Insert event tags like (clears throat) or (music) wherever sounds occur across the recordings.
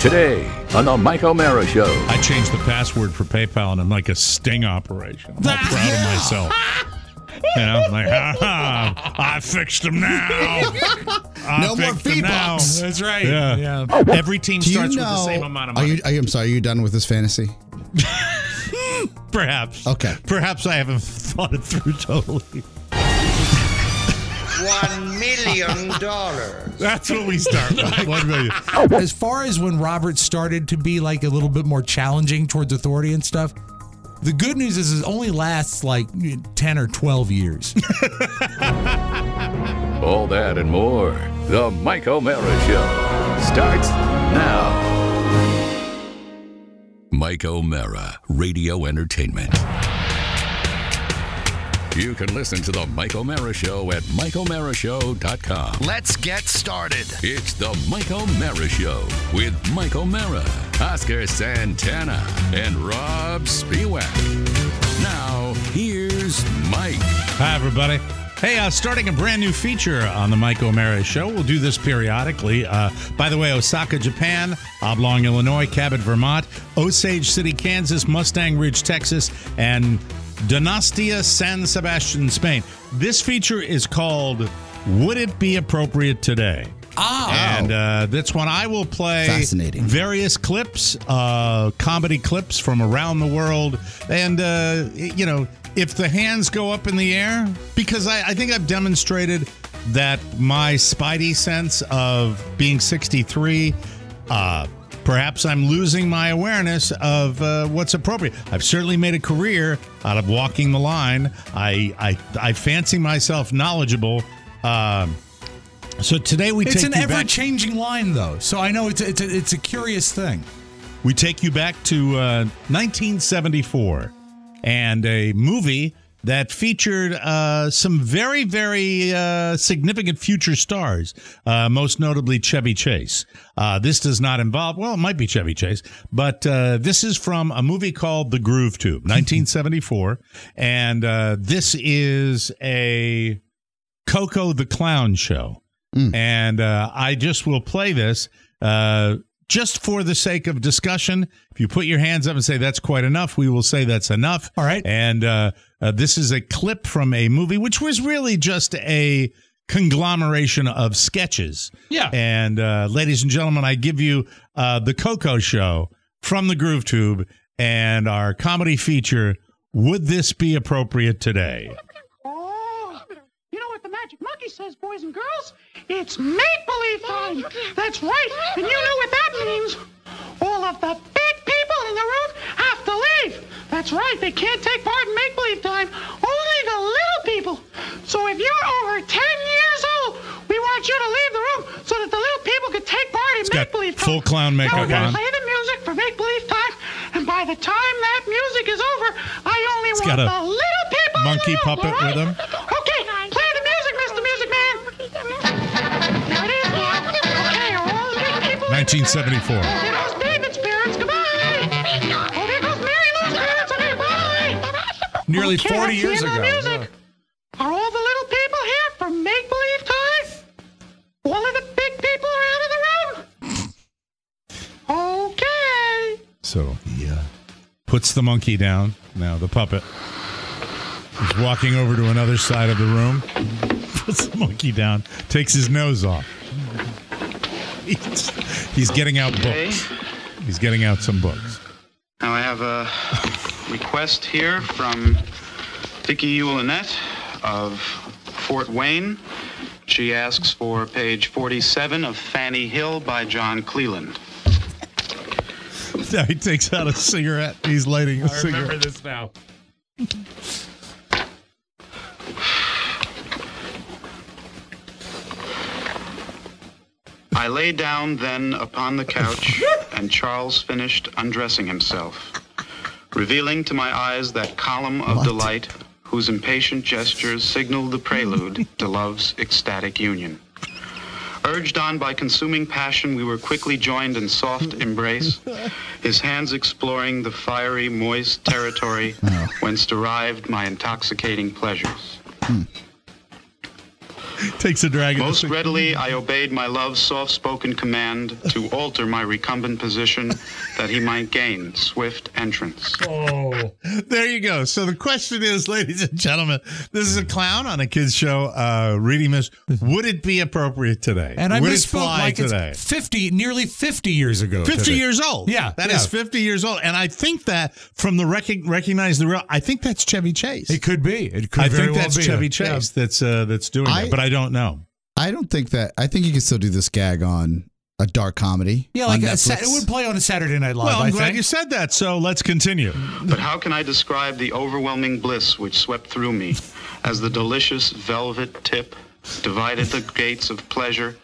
today on the Mike O'Meara Show. I changed the password for PayPal and I'm like a sting operation. I'm all (laughs) proud of myself. You know, I'm like, ha ha, I fixed them now. (laughs) I No more fixed 'em fee now. bucks. That's right. Yeah. Oh, Every team Do you starts know? with the same amount of are money. you, are you? I'm sorry. Are you done with this fantasy? (laughs) Perhaps. Okay. Perhaps I haven't thought it through totally. One million dollars. That's what we start with. (laughs) One million. As far as when Robert started to be like a little bit more challenging towards authority and stuff, the good news is it only lasts like 10 or 12 years. (laughs) All that and more. The Mike O'Meara Show starts now. Mike O'Meara, Radio Entertainment. You can listen to The Mike O'Meara Show at MikeO'MearaShow.com. Let's get started. It's The Mike O'Meara Show with Mike O'Meara, Oscar Santana, and Rob Spewak. Now, here's Mike. Hi, everybody. Hey, uh, starting a brand new feature on the Mike O'Meara Show. We'll do this periodically. Uh, by the way, Osaka, Japan, Oblong, Illinois, Cabot, Vermont, Osage City, Kansas, Mustang Ridge, Texas, and Donostia, San Sebastian, Spain. This feature is called Would It Be Appropriate Today? Ah. And uh, that's when I will play Fascinating. various clips, uh, comedy clips from around the world. And, uh, you know, if the hands go up in the air, because I, I think I've demonstrated that my spidey sense of being 63, uh, perhaps I'm losing my awareness of uh, what's appropriate. I've certainly made a career out of walking the line. I, I, I fancy myself knowledgeable. Um, so today we take it's an ever changing line, though. So I know it's a, it's a, it's a curious thing. We take you back to uh, 1974 and a movie that featured uh, some very, very uh, significant future stars, uh, most notably Chevy Chase. Uh, this does not involve, well, it might be Chevy Chase, but uh, this is from a movie called The Groove Tube, (laughs) 1974. and uh, this is a Coco the Clown show. And uh, I just will play this uh, just for the sake of discussion. If you put your hands up and say that's quite enough, we will say that's enough. All right. And uh, uh, this is a clip from a movie, which was really just a conglomeration of sketches. Yeah. And uh, ladies and gentlemen, I give you uh, the Coco Show from the Groove Tube and our comedy feature. Would this be appropriate today? Oh, you know what the magic monkey says, boys and girls? It's make-believe time. That's right, and you know what that means. All of the big people in the room have to leave. That's right, they can't take part in make-believe time. Only the little people. So if you're over 10 years old, we want you to leave the room so that the little people can take part in make-believe time. full clown Now makeup we're gonna on. play the music for make-believe time, and by the time that music is over, I only It's want got a the little people in the monkey room, puppet all right? with him. 1974. Oh, goes David's parents. Goodbye. Oh, there goes Mary Lou's parents. Okay, bye. Nearly Okay, 40 years ago. music. Are all the little people here for make-believe toys? All of the big people are out of the room? Okay. So he uh, puts the monkey down. Now the puppet is walking over to another side of the room. (laughs) Puts the monkey down. Takes his nose off. He's, he's getting out books. He's getting out some books. Now I have a request here from Vicky Ulanette of Fort Wayne. She asks for page 47 of Fanny Hill by John Cleland. Now (laughs) he takes out a cigarette. He's lighting a cigarette. I remember this now. (laughs) I lay down then upon the couch, (laughs) and Charles finished undressing himself, revealing to my eyes that column of What? delight whose impatient gestures signaled the prelude (laughs) to love's ecstatic union. Urged on by consuming passion, we were quickly joined in soft (laughs) embrace, his hands exploring the fiery, moist territory oh. whence derived my intoxicating pleasures. Hmm. (laughs) Takes a drag. of Most readily, I obeyed my love's soft spoken command to alter my recumbent position that he might gain swift entrance. Oh, There you go. So the question is, ladies and gentlemen, this is a clown on a kids show uh, reading this. Would it be appropriate today? and I Would it misspoke fly like today? it's fifty, nearly fifty years ago. 50 today. years old. Yeah, that yeah. is 50 years old. And I think that from the rec- recognize the real, I think that's Chevy Chase. It could be. It could I very think well that's be. Chevy Yeah. Chase that's uh, that's doing I- it, but I don't know. I don't think that. I think you can still do this gag on a dark comedy. Yeah, like a sa- it would play on a Saturday Night Live. Well, I'm I glad think. you said that. So let's continue. But how can I describe the overwhelming bliss which swept through me as the delicious velvet tip divided the gates of pleasure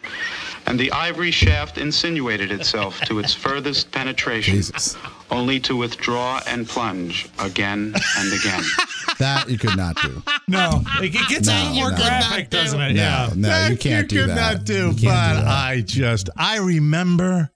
and the ivory shaft insinuated itself to its furthest penetration, Jesus. Only to withdraw and plunge again and again. (laughs) that you could not do. No, it it gets a No, little more no. graphic, doesn't it? No, Yeah. no, That you can't do could that. not do. You But do that. I just, I remember,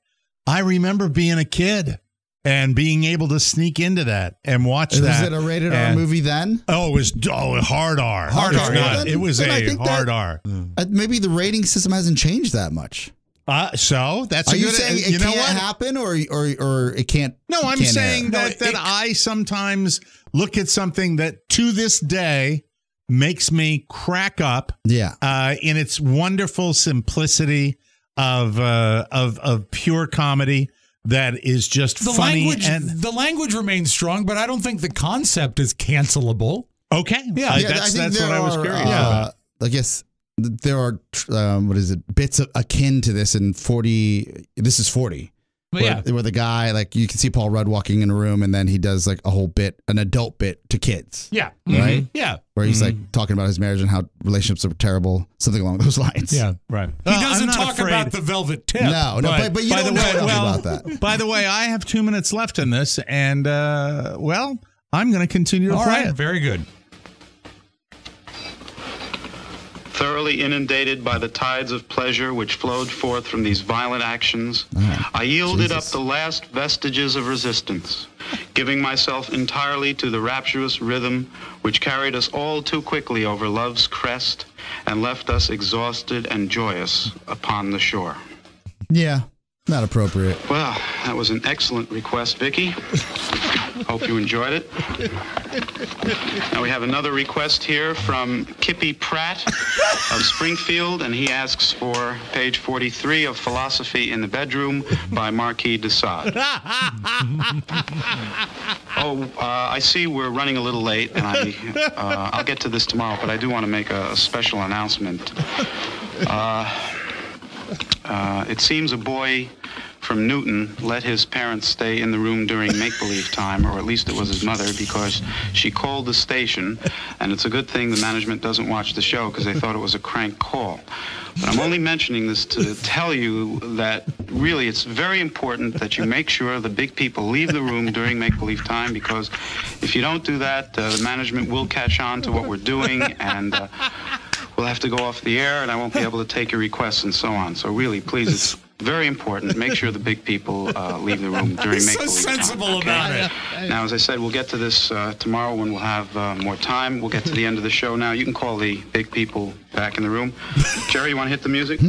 I remember being a kid and being able to sneak into that and watch was that. Was it a rated R movie then? Oh, it was oh hard R. Hard It's R, not- Then- It was then I a think hard that- R. Uh, maybe the rating system hasn't changed that much. Uh, so that's Are a you good. saying it you know can't what? happen, or or or it can't? No, I'm can't saying air? that, No, that it- I sometimes look at something that to this day makes me crack up Yeah. uh, in its wonderful simplicity of uh, of of pure comedy that is just The funny language, and the language remains strong, but I don't think the concept is cancelable. okay. Yeah. Uh, Yeah, that's I that's there what I was curious uh, about. I guess th- there are um, what is it bits of, akin to this in forty. This is forty. But where, yeah, where the guy like you can see Paul Rudd walking in a room and then he does like a whole bit, an adult bit to kids, yeah, right? Mhm. Yeah, Where he's like talking about his marriage and how relationships are terrible, something along those lines. yeah. Right. He doesn't talk about the velvet tip. No, no, but, but you by don't the know way, well, about that. (laughs) By the way, I have two minutes left in this, and uh, well, I'm going to continue to All play right, it. very good. Thoroughly inundated by the tides of pleasure which flowed forth from these violent actions, ah, I yielded up the last vestiges of resistance, giving myself entirely to the rapturous rhythm which carried us all too quickly over love's crest and left us exhausted and joyous upon the shore. Yeah, not appropriate. Well, that was an excellent request, Vicky. (laughs) Hope you enjoyed it. Now we have another request here from Kippy Pratt of Springfield, and he asks for page 43 of Philosophy in the Bedroom by Marquis de Sade. (laughs) oh, uh, I see we're running a little late, and I, uh, I'll get to this tomorrow, but I do want to make a, a special announcement. Uh, uh, it seems a boy from Newton let his parents stay in the room during make-believe time, or at least it was his mother, because she called the station, and it's a good thing the management doesn't watch the show because they thought it was a crank call. But I'm only mentioning this to tell you that really it's very important that you make sure the big people leave the room during make-believe time because if you don't do that, uh, the management will catch on to what we're doing and uh, we'll have to go off the air and I won't be able to take your requests and so on. So really, please, it's very important. Make sure the big people uh, leave the room during make-believe sensible time. about it. Now, as I said, we'll get to this uh, tomorrow when we'll have uh, more time. We'll get to the end of the show now. You can call the big people back in the room. Jerry, you want to hit the music?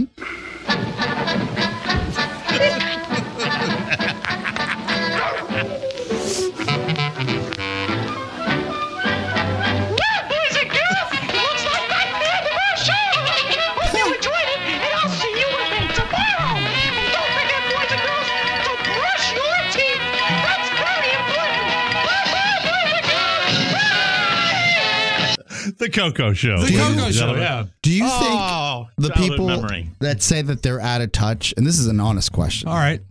The Coco Show. The Coco Show, yeah. Do you think Oh, think the people memory. that say that they're out of touch, and this is an honest question, All right.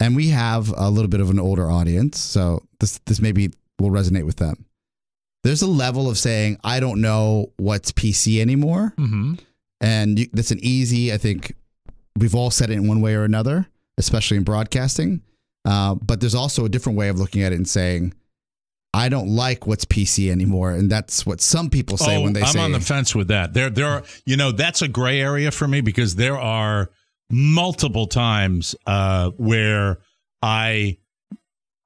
and we have a little bit of an older audience, so this this maybe will resonate with them. There's a level of saying I don't know what's PC anymore, Mm-hmm. and you, that's an easy. I think we've all said it in one way or another, especially in broadcasting. Uh, but there's also a different way of looking at it and saying I don't like what's PC anymore, and that's what some people say oh, when they say I'm on the fence with that. There, there are, you know, that's a gray area for me because there are multiple times uh, where I,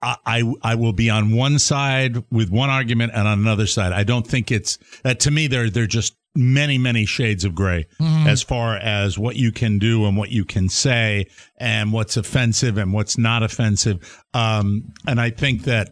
I, I, I will be on one side with one argument and on another side. I don't think it's uh, to me they're they're just many, many shades of gray as far as what you can do and what you can say and what's offensive and what's not offensive. Um, and I think that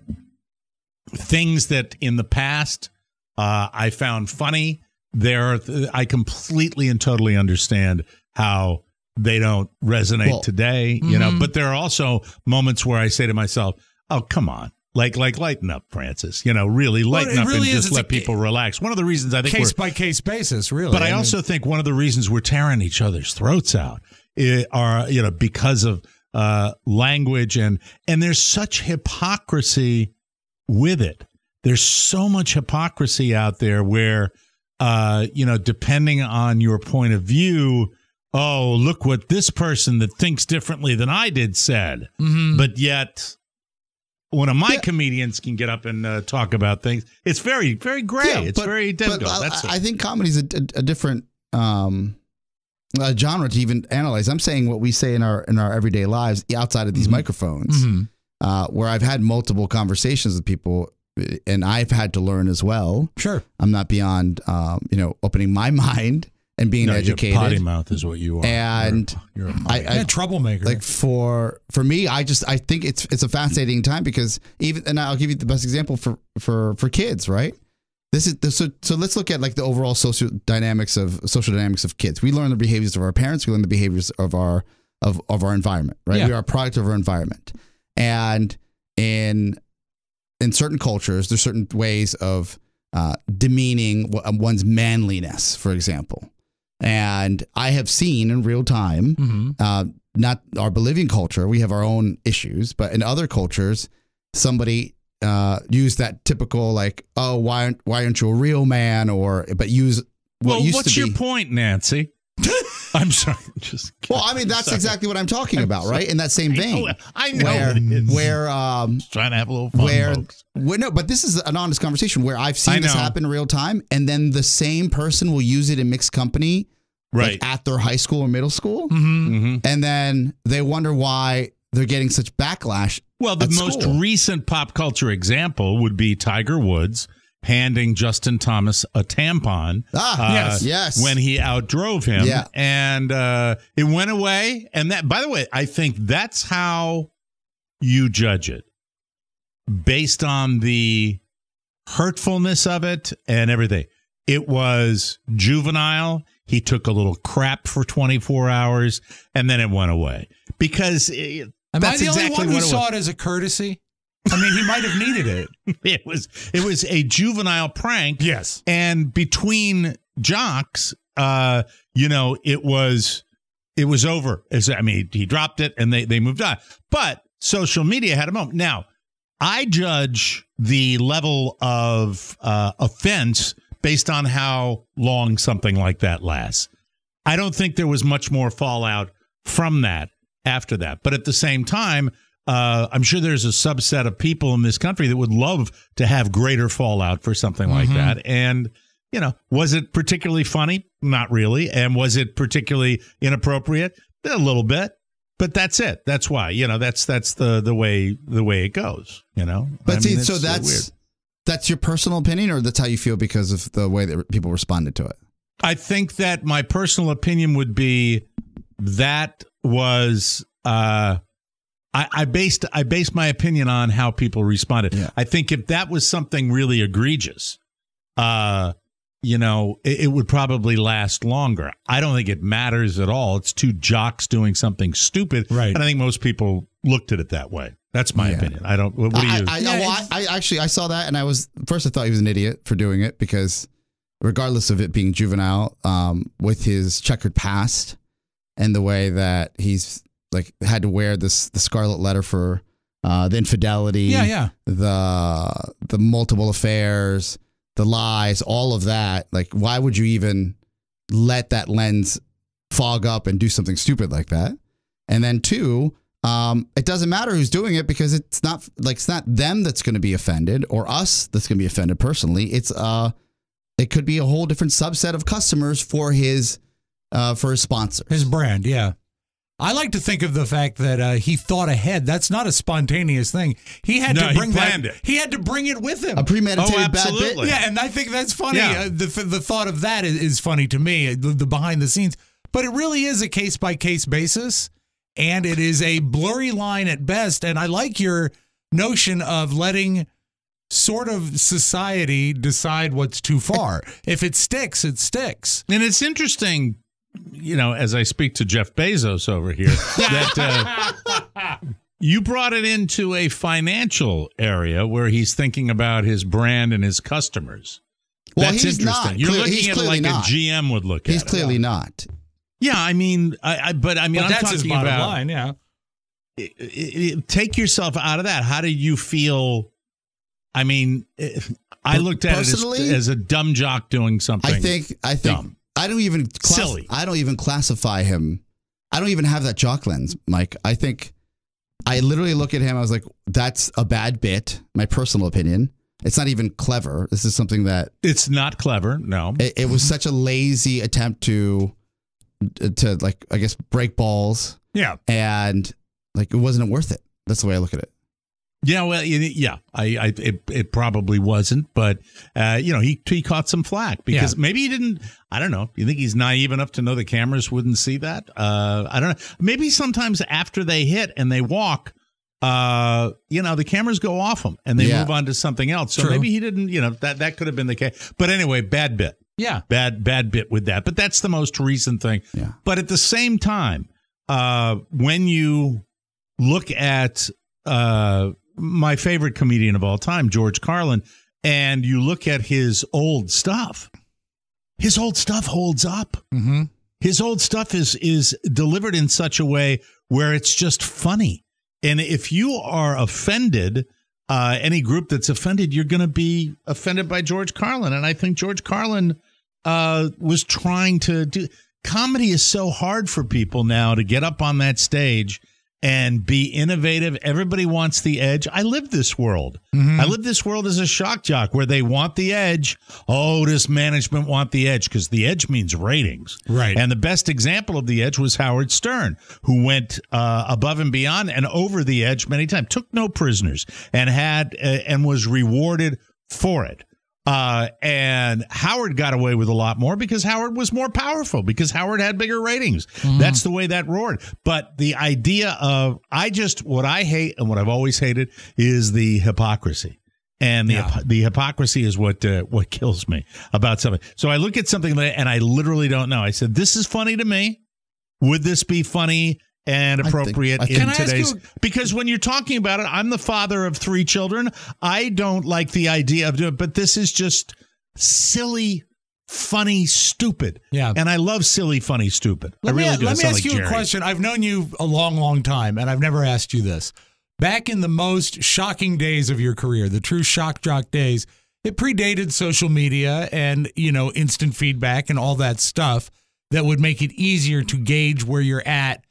things that in the past uh, I found funny, there I completely and totally understand how they don't resonate Well, today. You know, but there are also moments where I say to myself, "Oh, come on." Like, like, lighten up, Francis. You know, really lighten it up really and is. just let people relax. One of the reasons I think case by case basis, really. but I mean, also think one of the reasons we're tearing each other's throats out are you know because of uh, language and and there's such hypocrisy with it. There's so much hypocrisy out there where uh, you know depending on your point of view. Oh, look what this person that thinks differently than I did said. Mm-hmm. But yet, one of my comedians can get up and uh, talk about things. It's very, very gray. Yeah, it's but- very difficult. I, That's I think comedy's a, a, a different um, uh, genre to even analyze. I'm saying what we say in our in our everyday lives outside of these microphones, uh, where I've had multiple conversations with people, and I've had to learn as well. sure. I'm not beyond, um, you know, opening my (laughs) mind and being No, you're educated. potty mouth is what you are. And you're, you're a I, potty I Yeah, troublemaker. like for for me i just i think it's it's a fascinating time because even and i'll give you the best example for for for kids right this is so so let's look at like the overall social dynamics of social dynamics of kids we learn the behaviors of our parents we learn the behaviors of our of of our environment right Yeah. we are a product of our environment and in in certain cultures there's certain ways of uh, demeaning one's manliness for example and i have seen in real time Mm-hmm. uh, not our Bolivian culture. We have our own issues, but in other cultures, somebody uh, use that typical like, oh, why aren't why aren't you a real man? Or but use what well, what's your be. point, Nancy? (laughs) (laughs) I'm sorry. Just Well, I mean, that's Sorry. exactly what I'm talking about, right? In that same vein, (laughs) I know where it is. where um, trying to have a little fun, where, folks. where no, but this is an honest conversation where I've seen this happen in real time, and then the same person will use it in mixed company, Right. like at their high school or middle school, hmm and then they wonder why they're getting such backlash. Well, the at most school. recent pop culture example would be Tiger Woods handing Justin Thomas a tampon. Ah, uh, yes, yes. When he outdrove him. Yeah. And uh, it went away. And that, by the way, I think that's how you judge it based on the hurtfulness of it and everything. It was juvenile. He took a little crap for 24 hours and then it went away because it, Am that's I the exactly only one who what it saw was. it as a courtesy? I mean, he might have needed it. (laughs) it was it was a juvenile prank. Yes. and between jocks uh you know it was it was over. As i mean he dropped it and they they moved on. But social media had a moment. Now i judge the level of uh offense based on how long something like that lasts. I don't think there was much more fallout from that after that. But at the same time uh, I'm sure there's a subset of people in this country that would love to have greater fallout for something like that. And, you know, was it particularly funny? Not really. And was it particularly inappropriate? A little bit. But that's it. That's why. You know, that's that's the the way the way it goes. You know. But I see, mean, so uh, that's weird. that's your personal opinion, or that's how you feel because of the way that people responded to it. I think that my personal opinion would be that was uh I, I based I based my opinion on how people responded. Yeah. I think if that was something really egregious, uh, you know, it, it would probably last longer. I don't think it matters at all. It's two jocks doing something stupid, Right. And I think most people looked at it that way. That's my Yeah. opinion. I don't. What, what do you? I, Yeah, well, I, I actually I saw that, and I was first I thought he was an idiot for doing it because, regardless of it being juvenile, um, with his checkered past and the way that he's like had to wear this the scarlet letter for uh, the infidelity, Yeah, yeah. the the multiple affairs, the lies, all of that. Like, why would you even let that lens fog up and do something stupid like that? And then two, um, it doesn't matter who's doing it because it's not like it's not them that's going to be offended or us that's going to be offended personally. It's uh, it could be a whole different subset of customers for his uh for his sponsor. His brand, yeah. I like to think of the fact that uh, he thought ahead. That's not a spontaneous thing. He had No, to he bring planned that. it. He had to bring it with him. A premeditated Oh, bad bit. absolutely. Yeah, and I think that's funny. Yeah. Uh, the the thought of that is, is funny to me, the, the behind the scenes. But it really is a case by case basis, and it is a blurry line at best. And I like your notion of letting sort of society decide what's too far. if it sticks, it sticks. And it's interesting, you know, as I speak to Jeff Bezos over here, that uh, (laughs) you brought it into a financial area where he's thinking about his brand and his customers. Well, That's he's interesting. not. You're Clear- looking he's at it clearly like not. a GM would look He's at He's clearly it. not. Yeah, I mean, I, I but I mean, But I'm that's talking his bottom about line. Yeah. it- it- take yourself out of that. How do you feel? I mean, if- I looked at it as, personally, as a dumb jock doing something. I think. I think. dumb. I don't even class- Silly. I don't even classify him. I don't even have that jock lens, Mike. I think. I literally look at him. I was like, "That's a bad bit." My personal opinion. It's not even clever. This is something that it's not clever. No, it, it was such a lazy attempt to, to like I guess break balls, Yeah. and like it wasn't worth it. That's the way I look at it. Yeah, well, yeah, I, I it, it probably wasn't, but uh, you know, he he caught some flack because Yeah. maybe he didn't. I don't know. You think he's naive enough to know the cameras wouldn't see that? Uh, I don't know. Maybe sometimes after they hit and they walk, uh, you know, the cameras go off them and they Yeah. move on to something else. So True. maybe he didn't. You know, that that could have been the case. But anyway, bad bit. Yeah. bad bad bit with that but that's the most recent thing Yeah. but at the same time uh when you look at uh my favorite comedian of all time george carlin and you look at his old stuff his old stuff holds up. Mm-hmm. his old stuff is is delivered in such a way where it's just funny. And if you are offended uh, any group that's offended you're going to be offended by george carlin. And i think george carlin uh, was trying to do comedy is so hard for people now to get up on that stage and be innovative. Everybody wants the edge. I live this world. I live this world as a shock jock where they want the edge. Oh, does management want the edge? Because the edge means ratings. Right. And the best example of the edge was Howard Stern, who went uh, above and beyond and over the edge many times, took no prisoners, and had uh, and was rewarded for it. Uh, and Howard got away with a lot more because Howard was more powerful because Howard had bigger ratings. That's the way that roared. But the idea of I just what I hate and what I've always hated is the hypocrisy. And the Yeah. the hypocrisy is what uh, what kills me about something. So I look at something and I literally don't know. I said, "This is funny to me. Would this be funny and appropriate I think- in Can I ask today's?" you- because when you're talking about it, I'm the father of three children. I don't like the idea of doing, but this is just silly, funny, stupid. Yeah. and I love silly, funny, stupid. Let I really me, do. Let me ask like you Jerry. a question. I've known you a long, long time, and I've never asked you this. Back in the most shocking days of your career, the true shock jock days, it predated social media and, you know, instant feedback and all that stuff that would make it easier to gauge where you're at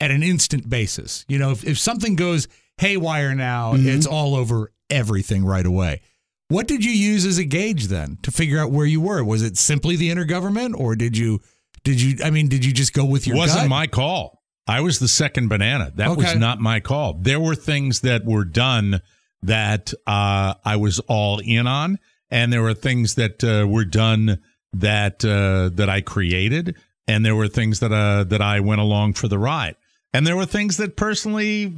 at an instant basis. You know, if, if something goes haywire now, it's all over everything right away. What did you use as a gauge then to figure out where you were? Was it simply the intergovernment or did you did you I mean did you just go with your wasn't gut? my call. I was the second banana. That was not my call. There were things that were done that uh, I was all in on, and there were things that uh, were done that uh, that I created, and there were things that uh, that I went along for the ride, and there were things that personally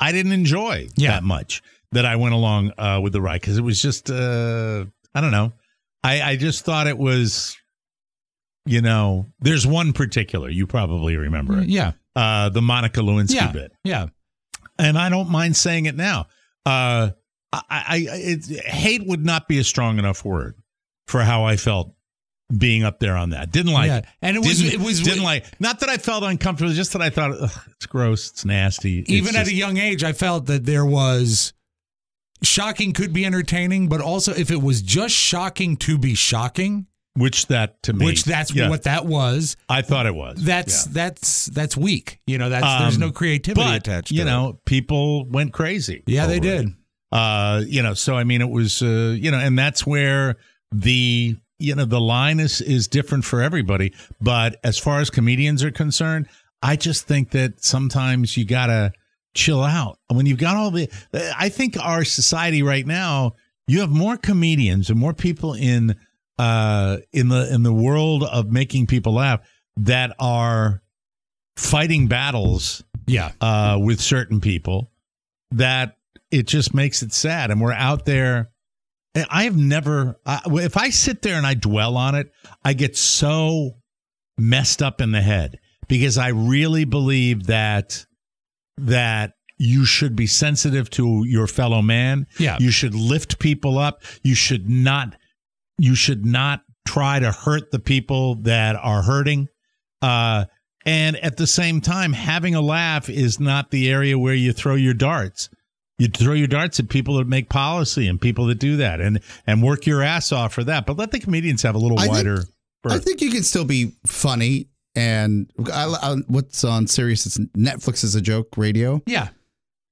I didn't enjoy Yeah. that much that I went along uh, with the ride because it was just uh, I don't know. I, I just thought it was, you know, there's one particular you probably remember it Yeah. uh, the Monica Lewinsky Yeah. bit, Yeah. and I don't mind saying it now. Uh, I, I it, hate would not be a strong enough word for how I felt being up there on that. Didn't like Yeah. it. And it was- didn't, it was- didn't like. Not that I felt uncomfortable, just that I thought it's gross, it's nasty. It's Even at a young age, I felt that there was shocking could be entertaining, but also if it was just shocking to be shocking, which that to me, which that's yeah, what that was, I thought it was. that's Yeah. that's that's weak. You know, that's there's Um, no creativity but attached to you it. know, people went crazy. Yeah, they over it. did. uh you know so i mean it was uh you know and that's where the you know the line is is different for everybody but as far as comedians are concerned I just think that sometimes you gotta chill out. When you've got all the, I think our society right now, you have more comedians and more people in uh in the in the world of making people laugh that are fighting battles Yeah. uh, with certain people that it just makes it sad. And we're out there. I have never, I if I sit there and I dwell on it, I get so messed up in the head because I really believe that that you should be sensitive to your fellow man. Yeah. You should lift people up. You should not you should not try to hurt the people that are hurting. Uh and at the same time, having a laugh is not the area where you throw your darts. You throw your darts at people that make policy and people that do that and and work your ass off for that. But let the comedians have a little I think- wider I think you can still be funny. And I, I, what's on Sirius? It's Netflix is a joke radio. Yeah.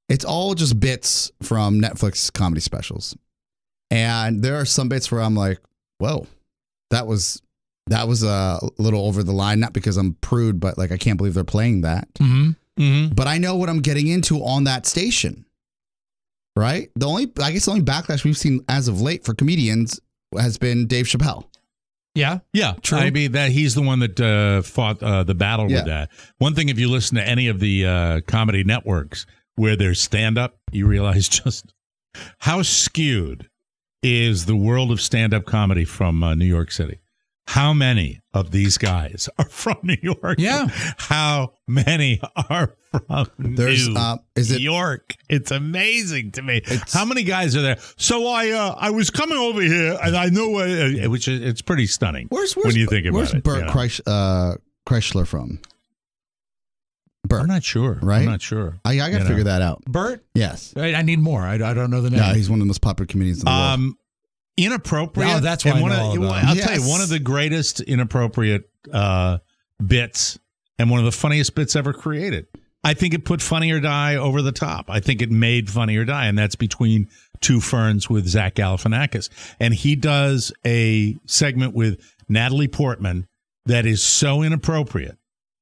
It's all just bits from Netflix comedy specials. And there are some bits where I'm like, whoa, that was that was a little over the line. Not because I'm prude, but like I can't believe they're playing that. Mm-hmm. Mhm. But I know what I'm getting into on that station. Right? The only I guess the only backlash we've seen as of late for comedians has been Dave Chappelle. Yeah. Yeah, True. I mean that he's the one that uh, fought uh, the battle Yeah. with that. One thing, if you listen to any of the uh, comedy networks where there's stand up, you realize (laughs) just how skewed is the world of stand up comedy from uh, New York City. How many of these guys are (laughs) from New York? Yeah. How many are from There's New uh, is it York? It's amazing to me. How many guys are there? So I uh, I was coming over here and I know uh, which is it's pretty stunning. Where's, where's when you think about where's it? Bert you know? Kreis, uh, Chrysler from? Bert. I'm not sure. Right? I'm not sure. I, I got to You know. figure that out. Bert? Yes. I, I need more. I, I don't know the name. No, he's one of the most popular comedians in the world. Inappropriate. Oh, that's why and one of, about I'll him. tell you one of the greatest inappropriate uh, bits and one of the funniest bits ever created. I think it put Funny or Die over the top. I think it made Funny or Die, and that's between two ferns with Zach Galifianakis. And he does a segment with Natalie Portman that is so inappropriate,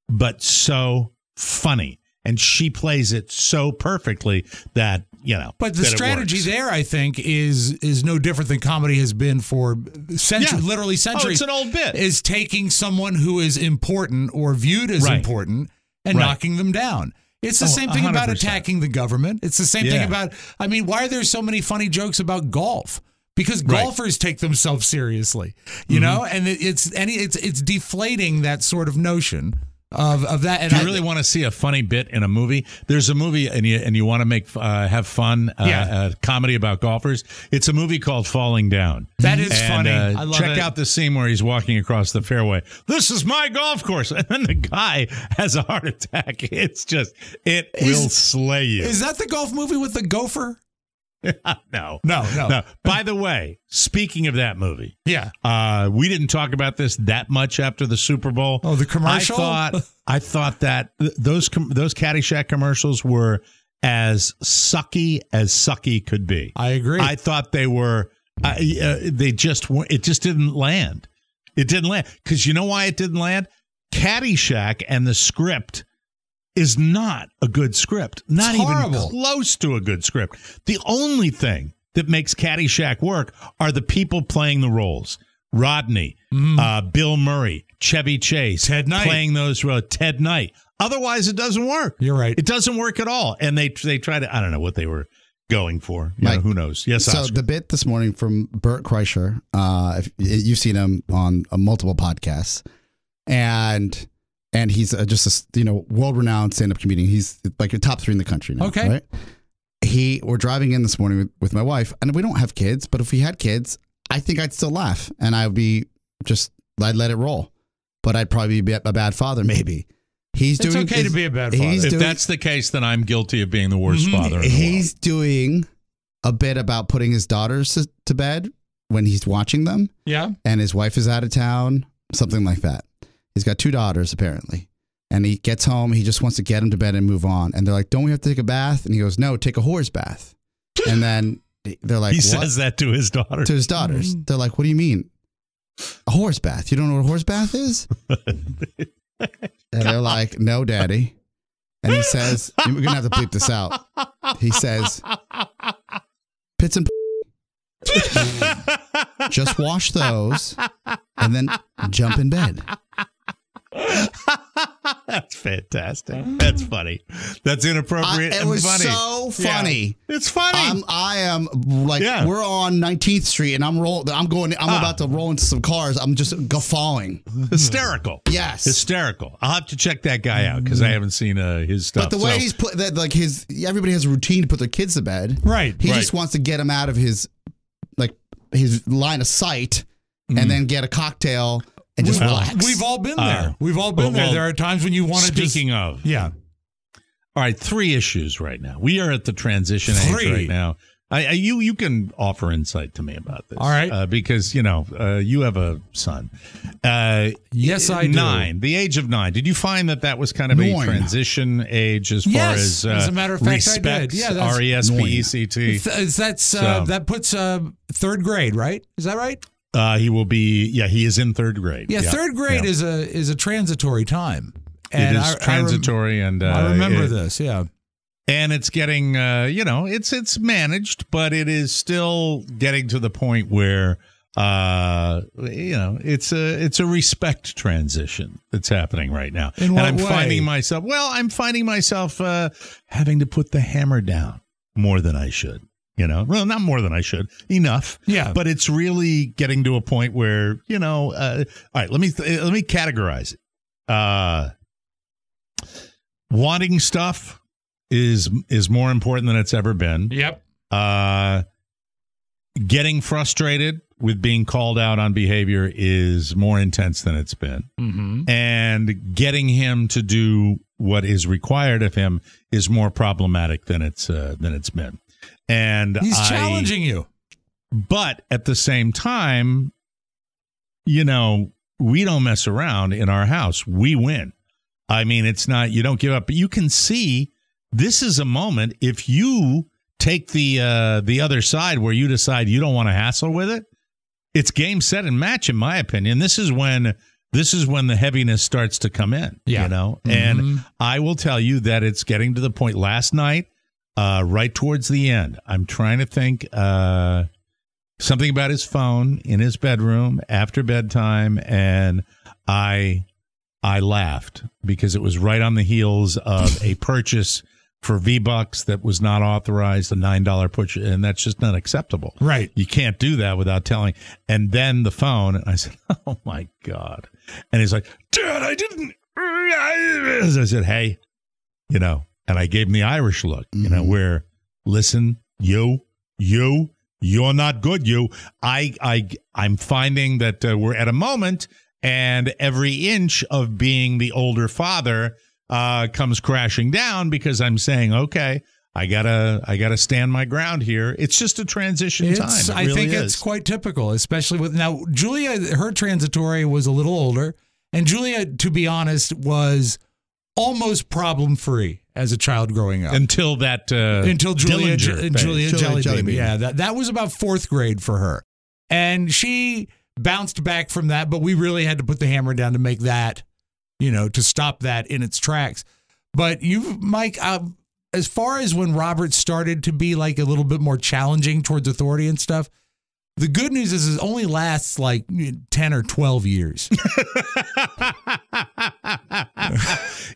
but so funny. And she plays it so perfectly that, you know. But the strategy there, I think, is is no different than comedy has been for centuries, Yeah. literally Oh, centuries. it's an old bit. Is taking someone who is important or viewed as Right. important and Right. knocking them down. It's the Oh, same thing about 100%. attacking the government. It's the same thing about. I mean, why are there so many funny jokes about golf? Because Right. Mm-hmm. golfers take themselves seriously, you know, and it's any it's it's deflating that sort of notion of of that. And If you I- really want to see a funny bit in a movie, there's a movie and you and you want to make uh, have fun, uh, Yeah. a comedy about golfers. It's a movie called Falling Down. That is And, funny. uh, I love check it. out the scene where he's walking across the fairway. This is my golf course, (laughs) and then the guy has a heart attack. It's just it Is- will slay you. is that the golf movie with the gopher? (laughs) no, No, no. no. By the way, speaking of that movie, Yeah. uh, we didn't talk about this that much after the Super Bowl. Oh, the commercial? I thought I thought that th- those com- those Caddyshack commercials were as sucky as sucky could be. I agree. I thought they were. I, uh, they just weren't. It just didn't land. It didn't land because you know why it didn't land. Caddyshack and the script is not a good script. Not It's even close to a good script. The only thing that makes Caddyshack work are the people playing the roles. Rodney, uh, Bill Murray, Chevy Chase. Ted Knight. playing those roles. Ted Knight. Otherwise, it doesn't work. You're right. It doesn't work at all. And they they try to. I don't know what they were going for. You Mike, know, who knows? Yes, so Oscar. the bit this morning from Bert Kreischer, uh, if you've seen him on uh, multiple podcasts, and and he's uh, just a you know world renowned stand up comedian. He's like a top three in the country now. Okay. right? He we're driving in this morning with, with my wife, and we don't have kids, but if we had kids, I think I'd still laugh, and I'd be just I'd let it roll, but I'd probably be a bad father maybe. He's It's doing. okay to be a bad father. if that's the case, then I'm guilty of being the worst Mhm. father. He's doing a bit about putting his daughters to, to bed when he's watching them yeah. and his wife is out of town something like that he's got two daughters apparently and he gets home he just wants to get them to bed and move on and they're like don't we have to take a bath and he goes no take a horse bath (laughs) and then they're like he what? says that to his daughter. to his daughters mm. they're like what do you mean a horse bath you don't know what a horse bath is (laughs) And they're like, no, daddy. And he says, we're going to have to bleep this out. He says, pits and (laughs) just wash those and then jump in bed. (laughs) That's fantastic. That's funny. That's I, inappropriate it and was funny. so Yeah. funny. It's funny. I'm, I am like Yeah. we're on 19th Street and I'm roll. I'm going. I'm Ah. about to roll into some cars. I'm just guffawing. hysterical. Yes. Hysterical. I'll have to check that guy out because I haven't seen uh, his stuff. But the way So- he's put that, like his everybody has a routine to put their kids to bed. Right. He Right. just wants to get them out of his like his line of sight, Mm. and then get a cocktail and just Well, relax. We've all been Uh, there. We've all been well, there. There are times when you want to just Speaking of, yeah. all right, three issues right now. We are at the transition Three. age right now. I, I, you you can offer insight to me about this, All right. Uh, because you know uh, you have a son. Uh, Yes, I do. nine, the age of nine. Did you find that that was kind of a transition age as far as, uh, as a matter of fact, I respect, did. Yeah, that's- R E S P E C T. Th- That's uh, So- that puts uh, third grade, right? Is that right? Uh, he will be. Yeah, he is in third grade. Yeah, third grade yeah. is a is a transitory time. it And is I- I rem- transitory, and uh, I remember it- this. Yeah. and it's getting uh you know it's it's managed but it is still getting to the point where uh you know it's a it's a respect transition that's happening right now and i'm way? finding myself well i'm finding myself uh having to put the hammer down more than i should you know? Well not more than i should. Enough. Yeah. but it's really getting to a point where you know uh all right let me let me categorize it. Uh wanting stuff is is more important than it's ever been. Yep. uh getting frustrated with being called out on behavior is more intense than it's been. Mm-hmm. and getting him to do what is required of him is more problematic than it's uh, than it's been and He's I- challenging you. but at the same time, you know, we don't mess around in our house. We win. I mean, it's not you don't give up, but you can see this is a moment if you take the uh the other side where you decide you don't want to hassle with it, it's game set and match in my opinion. This is when this is when the heaviness starts to come in, Yeah. you know. Mhm. And I will tell you that it's getting to the point last night uh right towards the end. I'm trying to think uh something about his phone in his bedroom after bedtime and i i laughed because it was right on the heels of a purchase for v bucks that was not authorized a nine dollar purchase and that's just not acceptable Right. you can't do that without telling and then the phone and i said (laughs) oh my god and he's like dad i didn't (laughs) i said hey you know and i gave him the irish look you know Mhm. where listen you you you're not good you i i i'm finding that uh, we're at a moment and every inch of being the older father uh comes crashing down because i'm saying okay i gotta i gotta stand my ground here it's just a transition It's, time It I think is. it's quite typical, especially with now Julia. Her transitory was a little older, and Julia, to be honest, was almost problem free as a child growing up. until that uh until Julia, Dillinger Ju- Julia Julia Jelly, Jelly Baby. Bean. Yeah, that that was about fourth grade for her, and she bounced back from that. But we really had to put the hammer down to make that, you know, to stop that in its tracks. But you, Mike, uh, as far as when Robert started to be like a little bit more challenging towards authority and stuff. The good news is it only lasts like 10 or 12 years. (laughs)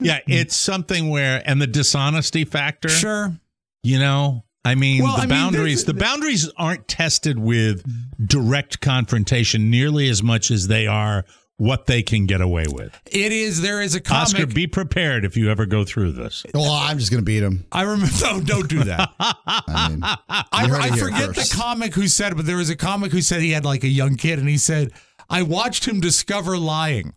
yeah hmm. it's something where and the dishonesty factor sure. You know, I mean, Well, the I boundaries. there's- the boundaries aren't tested with hmm. direct confrontation nearly as much as they are what they can get away with. It is, there is a comic. Oscar, be prepared if you ever go through this. Well, I'm just gonna beat him. I remember, (laughs) no, don't do that. (laughs) I mean, I, You heard it I forget first. the comic who said it, but there was a comic who said he had like a young kid, and he said, "I watched him discover lying,"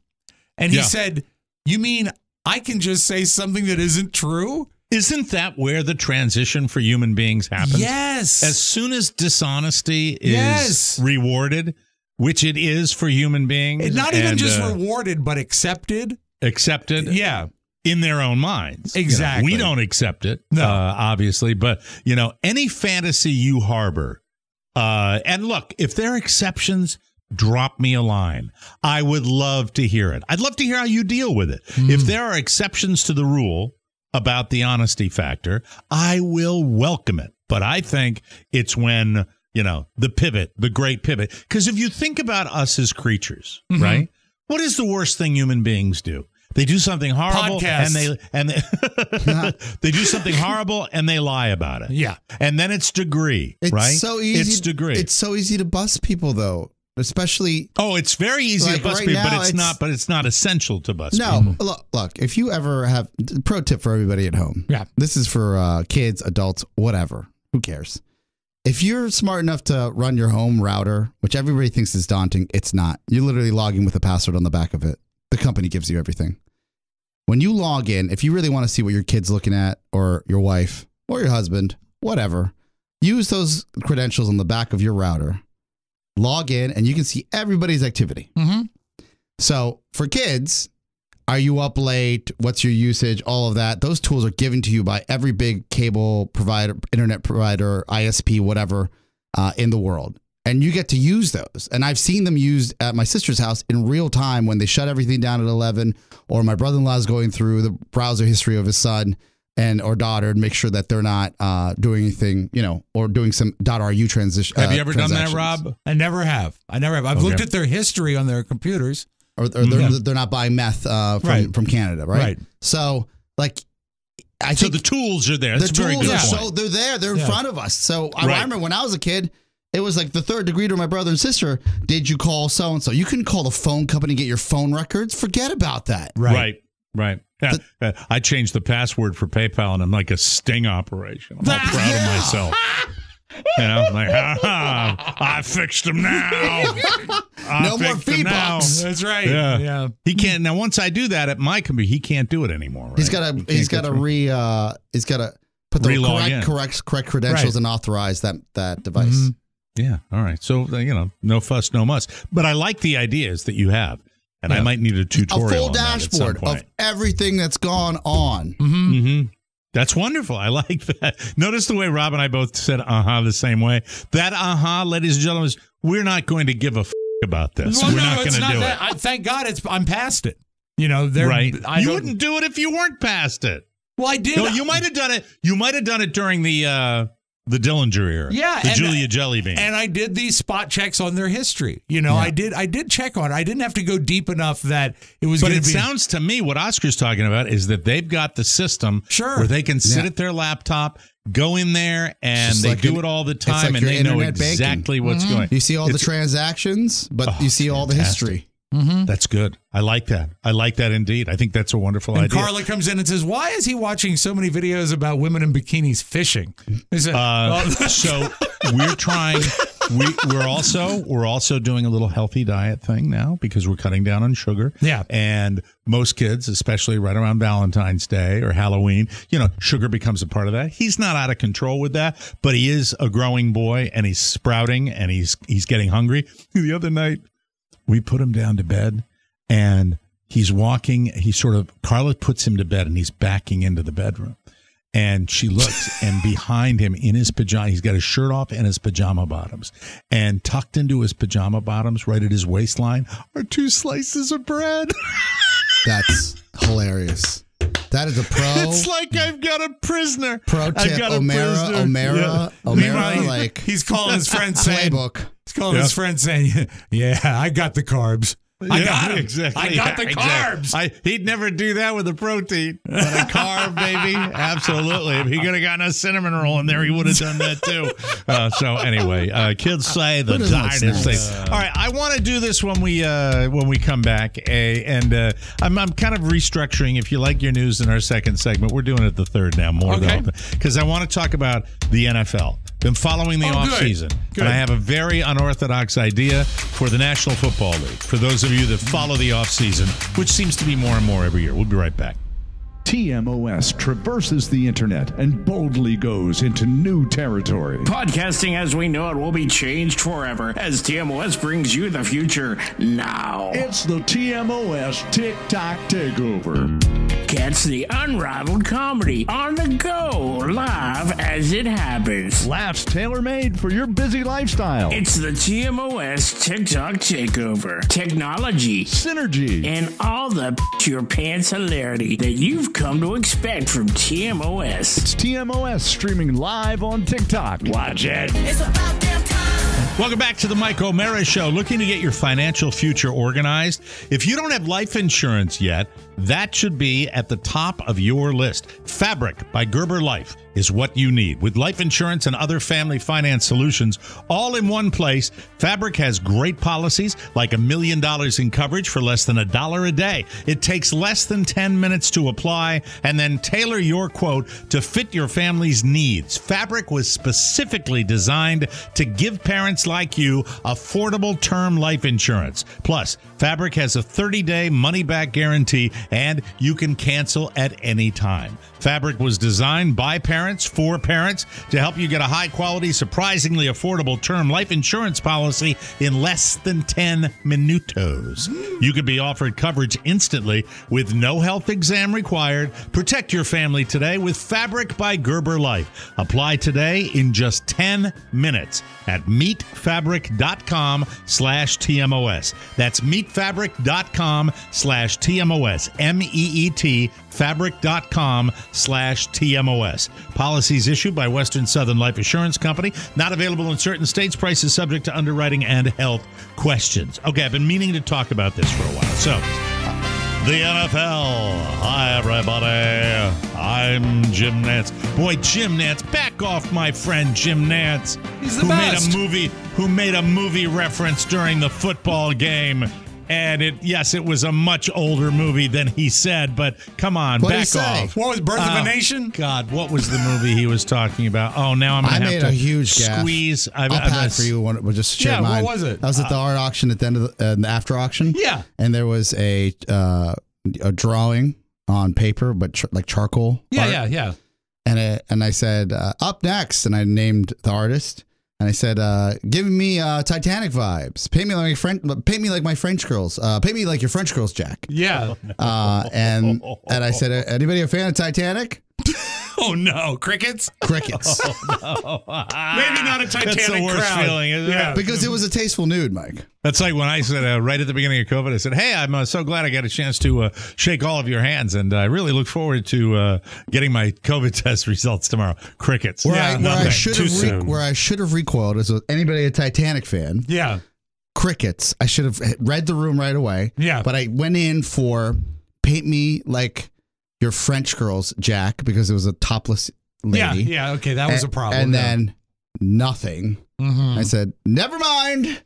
and he Yeah. said, "You mean I can just say something that isn't true?" Isn't that where the transition for human beings happens? Yes. As soon as dishonesty is Yes. rewarded, which it is for human beings, Not even and, just uh, rewarded, but accepted. accepted. Yeah. in their own minds. You know, Exactly. we don't accept it, No. uh, obviously, but you know, any fantasy you harbor, uh, and look, if there are exceptions, drop me a line. I would love to hear it. I'd love to hear how you deal with it. If there are exceptions to the rule about the honesty factor, I will welcome it. But I think it's when, you know, the pivot, the great pivot. Because if you think about us as creatures, right? What is the worst thing human beings do? They do something horrible Podcasts. and they and they, (laughs) they do something horrible and they lie about it. Yeah. And then it's degree, It's right? so easy. It's degree. It's so easy to bust people though, especially oh, it's very easy Like to bust right people, but it's, it's- not. But it's not essential to bust. No, people. look, look. If you ever have pro tip for everybody at home. Yeah. this is for uh, kids, adults, whatever. Who cares? If you're smart enough to run your home router, which everybody thinks is daunting, it's not. You're literally logging with a password on the back of it. The company gives you everything. When you log in, if you really want to see what your kid's looking at, or your wife, or your husband, whatever, use those credentials on the back of your router. Log in, and you can see everybody's activity. Mm-hmm. So for kids, are you up late? What's your usage? All of that. Those tools are given to you by every big cable provider, internet provider, ISP, whatever, uh, in the world. And you get to use those. And I've seen them used at my sister's house in real time when they shut everything down at 11, or my brother in law is going through the browser history of his son and or daughter and make sure that they're not uh, doing anything, you know, or doing some .ru transition. Have uh, you ever done that. Rob? I never have. I never have. I've Okay. looked at their history on their computers. Or, or they're, they're not buying meth uh, from, Right. from Canada, right? Right. So, like, I So think the tools are there. the That's a very tools good are point. so they're there, they're in front of us. So I, I remember when I was a kid, it was like the third degree to my brother and sister. Did you call so and so? You couldn't call the phone company and get your phone records. Forget about that. Right. Right. Yeah. Uh, I changed the password for PayPal and I'm like a sting operation. I'm all (laughs) proud of myself. (laughs) You know, I'm like, ha, ha, I fixed him now. (laughs) I No more fixed 'em fee now. bucks. That's right. Yeah. Yeah. He can't now. Once I do that at my computer, he can't do it anymore. Right? He's got to. can't He's got to re. Uh, he's got to put the Relog correct, in. correct, correct credentials Right. and authorize that that device. Mm-hmm. Yeah. All right. So uh, you know, no fuss, no muss. But I like the ideas that you have, and I might need a tutorial. A full on that at some dashboard of everything that's gone on. hmm That's wonderful. I like (laughs) that. Notice the way Rob and I both said "uh huh" the same way. That "uh huh," ladies and gentlemen, is we're not going to give a f- about this. Well, we're no, not going it's to not do that. I, thank God it's. I'm past it. You know, they're Right? I you wouldn't do it if you weren't past it. Well, I did. No, you might have done it. You might have done it during the uh the Dillinger era. Yeah, the and- Julia Jellybean. and I did these spot checks on their history. You know, I did. I did check on it. I didn't have to go deep enough that it was. But it be, sounds to me what Oscar's talking about is that they've got the system Sure. where they can sit Yeah. at their laptop, go in there, and they like do an- it all the time, like and your they know internet banking. exactly what's mm-hmm. going. You see all the transactions, but Oh, you see all the fantastic. History. That's good. I like that. I like that indeed. I think that's a wonderful And idea. Carla comes in and says, "Why is he watching so many videos about women in bikinis fishing?" Said, Uh, "Oh, (laughs) so we're trying. We, we're also we're also doing a little healthy diet thing now because we're cutting down on sugar. Yeah. and most kids, especially right around Valentine's Day or Halloween, you know, sugar becomes a part of that. He's not out of control with that, but he is a growing boy and he's sprouting and he's he's getting hungry. The other night, we put him down to bed and he's walking. He sort of Carla puts him to bed and he's backing into the bedroom. And she looks, (laughs) and behind him in his pajama, he's got his shirt off and his pajama bottoms. And tucked into his pajama bottoms, right at his waistline, are two slices of bread. (laughs) That's hilarious. That is a pro. (laughs) It's like I've got a prisoner. Pro I've tip, got a O'Meara, prisoner. O'Meara, Yeah. O'Meara, like he's calling his friend saying, playbook. He's calling his friend saying, (laughs) "Yeah, I got the carbs. I Yeah, got 'em. exactly. I got the exactly. carbs." I, he'd never do that with a protein, but a carb, baby, (laughs) absolutely. If he could have gotten a cinnamon roll in there, he would have done that too. (laughs) Uh, so anyway, uh, kids say the Who doesn't like darndest snacks? thing. All right, I want to do this when we uh, when we come back, a, and uh, I'm I'm kind of restructuring. If you like your news in our second segment, we're doing it the third now more Okay. because I want to talk about the NFL. Been following the Oh, off good. season, Good. and I have a very unorthodox idea for the National Football League. For those of you that follow the offseason, which seems to be more and more every year. We'll be right back. TMOS traverses the internet and boldly goes into new territory. Podcasting as we know it will be changed forever as TMOS brings you the future now. It's the TMOS TikTok Takeover. Catch the unrivaled comedy on the go, live as it happens. Laughs tailor made for your busy lifestyle. It's the TMOS TikTok takeover. Technology Synergy. and all the (laughs) your pants hilarity that you've come to expect from TMOS. It's TMOS streaming live on TikTok. Watch it. Welcome back to the Mike O'Meara Show. Looking to get your financial future organized? If you don't have life insurance yet, that should be at the top of your list. Fabric by Gerber Life is what you need. With life insurance and other family finance solutions all in one place, Fabric has great policies like a million dollars in coverage for less than a dollar a day. It takes less than 10 minutes to apply and then tailor your quote to fit your family's needs. Fabric was specifically designed to give parents like you affordable term life insurance. Plus, Fabric has a 30 day money back guarantee and you can cancel at any time. Fabric was designed by parents for parents to help you get a high quality, surprisingly affordable term life insurance policy in less than 10 minutos. You could be offered coverage instantly with no health exam required. Protect your family today with Fabric by Gerber Life. Apply today in just 10 minutes at meetfabric.com slash TMOS. That's meetfabric.com slash TMOS. M-E-E-T fabric.com slash TMOS. Policies issued by Western Southern Life Assurance Company. Not available in certain states. Prices subject to underwriting and health questions. Okay, I've been meaning to talk about this for a while. So, the NFL. Hi, everybody. I'm Jim Nantz. Boy, Jim Nantz, back off, my friend Jim Nantz. He's the who best. made a movie who made a movie reference during the football game. And it yes, it was a much older movie than he said, but come on, What'd back off. What was Birth of Oh, a Nation? God, what was the movie he was talking about? Oh, now I'm gonna I have made to a huge squeeze. I've, I'll I've pad for you. One, just share Yeah, what was it? I was at the art auction at the end of the, uh, the after auction. Yeah. and there was a uh, a drawing on paper, but ch- like charcoal. Yeah, art. yeah, yeah. And I, and I said uh, up next, and I named the artist, and I said, uh, "Give me uh, Titanic vibes. Paint me like my French. Paint me like my French girls. Uh, paint me like your French girls, Jack." Yeah. Uh, and and I said, "Anybody a fan of Titanic?" (laughs) Oh no, crickets. Crickets, (laughs) (laughs) Maybe not a Titanic That's the worst crowd. feeling, isn't yeah. it? because it was a tasteful nude, Mike. That's like when I said uh, right at the beginning of COVID, I said, "Hey, I'm uh, so glad I got a chance to uh, shake all of your hands, and I really look forward to uh, getting my COVID test results tomorrow." Crickets. Where Yeah, I, where. I should Too have re- soon. where I should have recoiled is with anybody a Titanic fan. Yeah. Crickets. I should have read the room right away. Yeah. But I went in for paint me like your French girls, Jack, because it was a topless lady. Yeah. Yeah. Okay, that was a problem. And yeah. then nothing. Mhm. I said, never mind.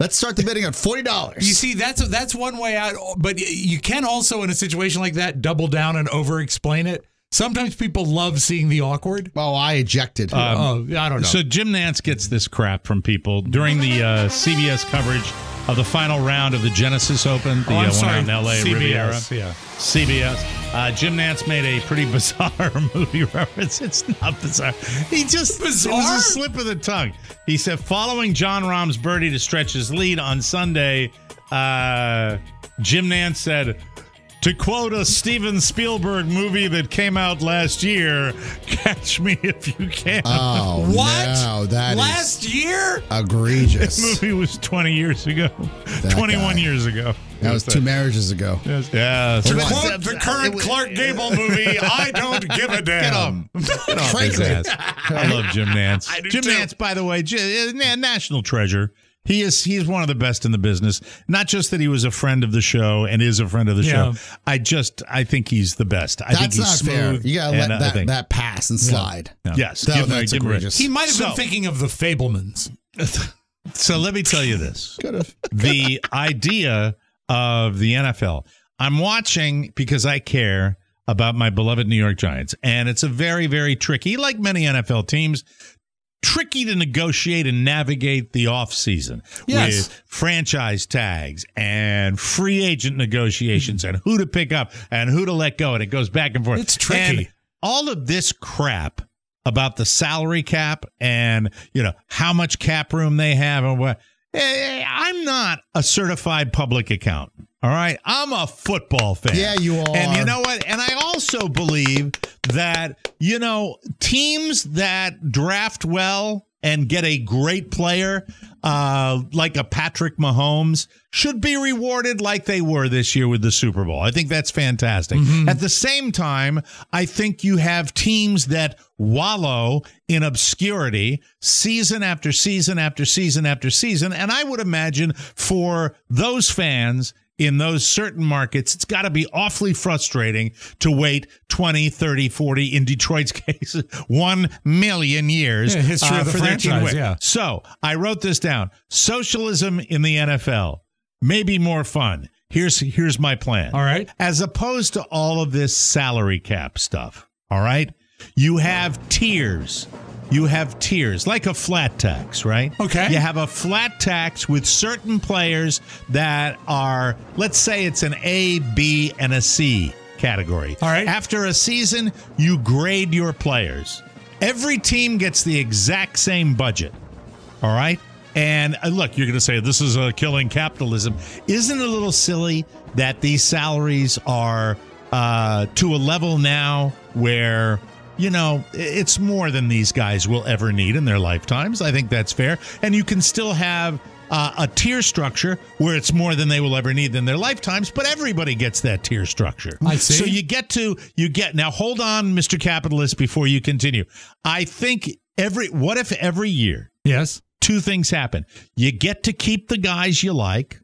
Let's start the bidding at forty dollars. You see, that's that's one way out. But you can also, in a situation like that, double down and over-explain it. Sometimes people love seeing the awkward. Oh, I ejected. oh, I don't know. So Jim Nantz gets this crap from people during the uh, CBS coverage of the final round of the Genesis Open, the Oh, I'm uh, one sorry, out in L.A. CBS, Riviera. yeah. CBS. Uh, Jim Nantz made a pretty (laughs) bizarre (laughs) movie reference. It's not bizarre. He just bizarre? It was a slip of the tongue. He said, following Jon Rahm's birdie to stretch his lead on Sunday, uh, Jim Nantz said. To quote a Steven Spielberg movie that came out last year, "Catch Me If You Can." oh (laughs) what? No, that is Last year? egregious. (laughs) movie was 20 years ago, That 21 guy. years ago. that was two marriages ago. Yeah. To quote it- the current was- Clark Gable movie, I don't give a (laughs) Get damn. get off his Frankly. ass. I love Jim Nantz. I do Jim too. Nantz, by the way, J- uh, na- national treasure. He is he's one of the best in the business. Not just that he was a friend of the show and is a friend of the Yeah. show. I just I think he's the best. I think That's he's not smooth. fair. You gotta let uh, I that, think- that pass and slide. Yes, That- give him- that's give him a- egregious. He might have So- been thinking of the Fabelmans. (laughs) So let me tell you this. (laughs) The idea of the NFL. I'm watching because I care about my beloved New York Giants, and it's a very, very tricky, like many NFL teams, tricky to negotiate and navigate the offseason Yes. with franchise tags and free agent negotiations and who to pick up and who to let go, and it goes back and forth. It's tricky. And all of this crap about the salary cap and you know how much cap room they have and what Eh, eh, I'm not a certified public accountant. All right. I'm a football fan. Yeah, you are. And you know what? And I also believe that, you know, teams that draft well and get a great player uh, like a Patrick Mahomes should be rewarded like they were this year with the Super Bowl. I think that's fantastic. At the same time, I think you have teams that wallow in obscurity season after season after season after season. And I would imagine for those fans, in those certain markets, it's got to be awfully frustrating to wait 20, 30, 40, in Detroit's (laughs) case, 1 million years Yeah, history uh, of the for their team to franchise, yeah. So I wrote this down. Socialism in the NFL may be more fun. Here's here's my plan. All right. As opposed to all of this salary cap stuff. All right. You have tiers. You have tiers, like a flat tax, right? Okay. You have a flat tax with certain players that are, let's say it's an A, B, and a C category. All right. After a season, you grade your players. Every team gets the exact same budget. All right. And uh, look, you're going to say this is a killing capitalism. Isn't it a little silly that these salaries are uh, to a level now where you know it's more than these guys will ever need in their lifetimes? I think that's fair. And you can still have uh, a tier structure where it's more than they will ever need in their lifetimes, but everybody gets that tier structure. I see. So you get to you get now. Hold on, Mr. Capitalist, before you continue. I think every what if every year Yes. two things happen. You get to keep the guys you like.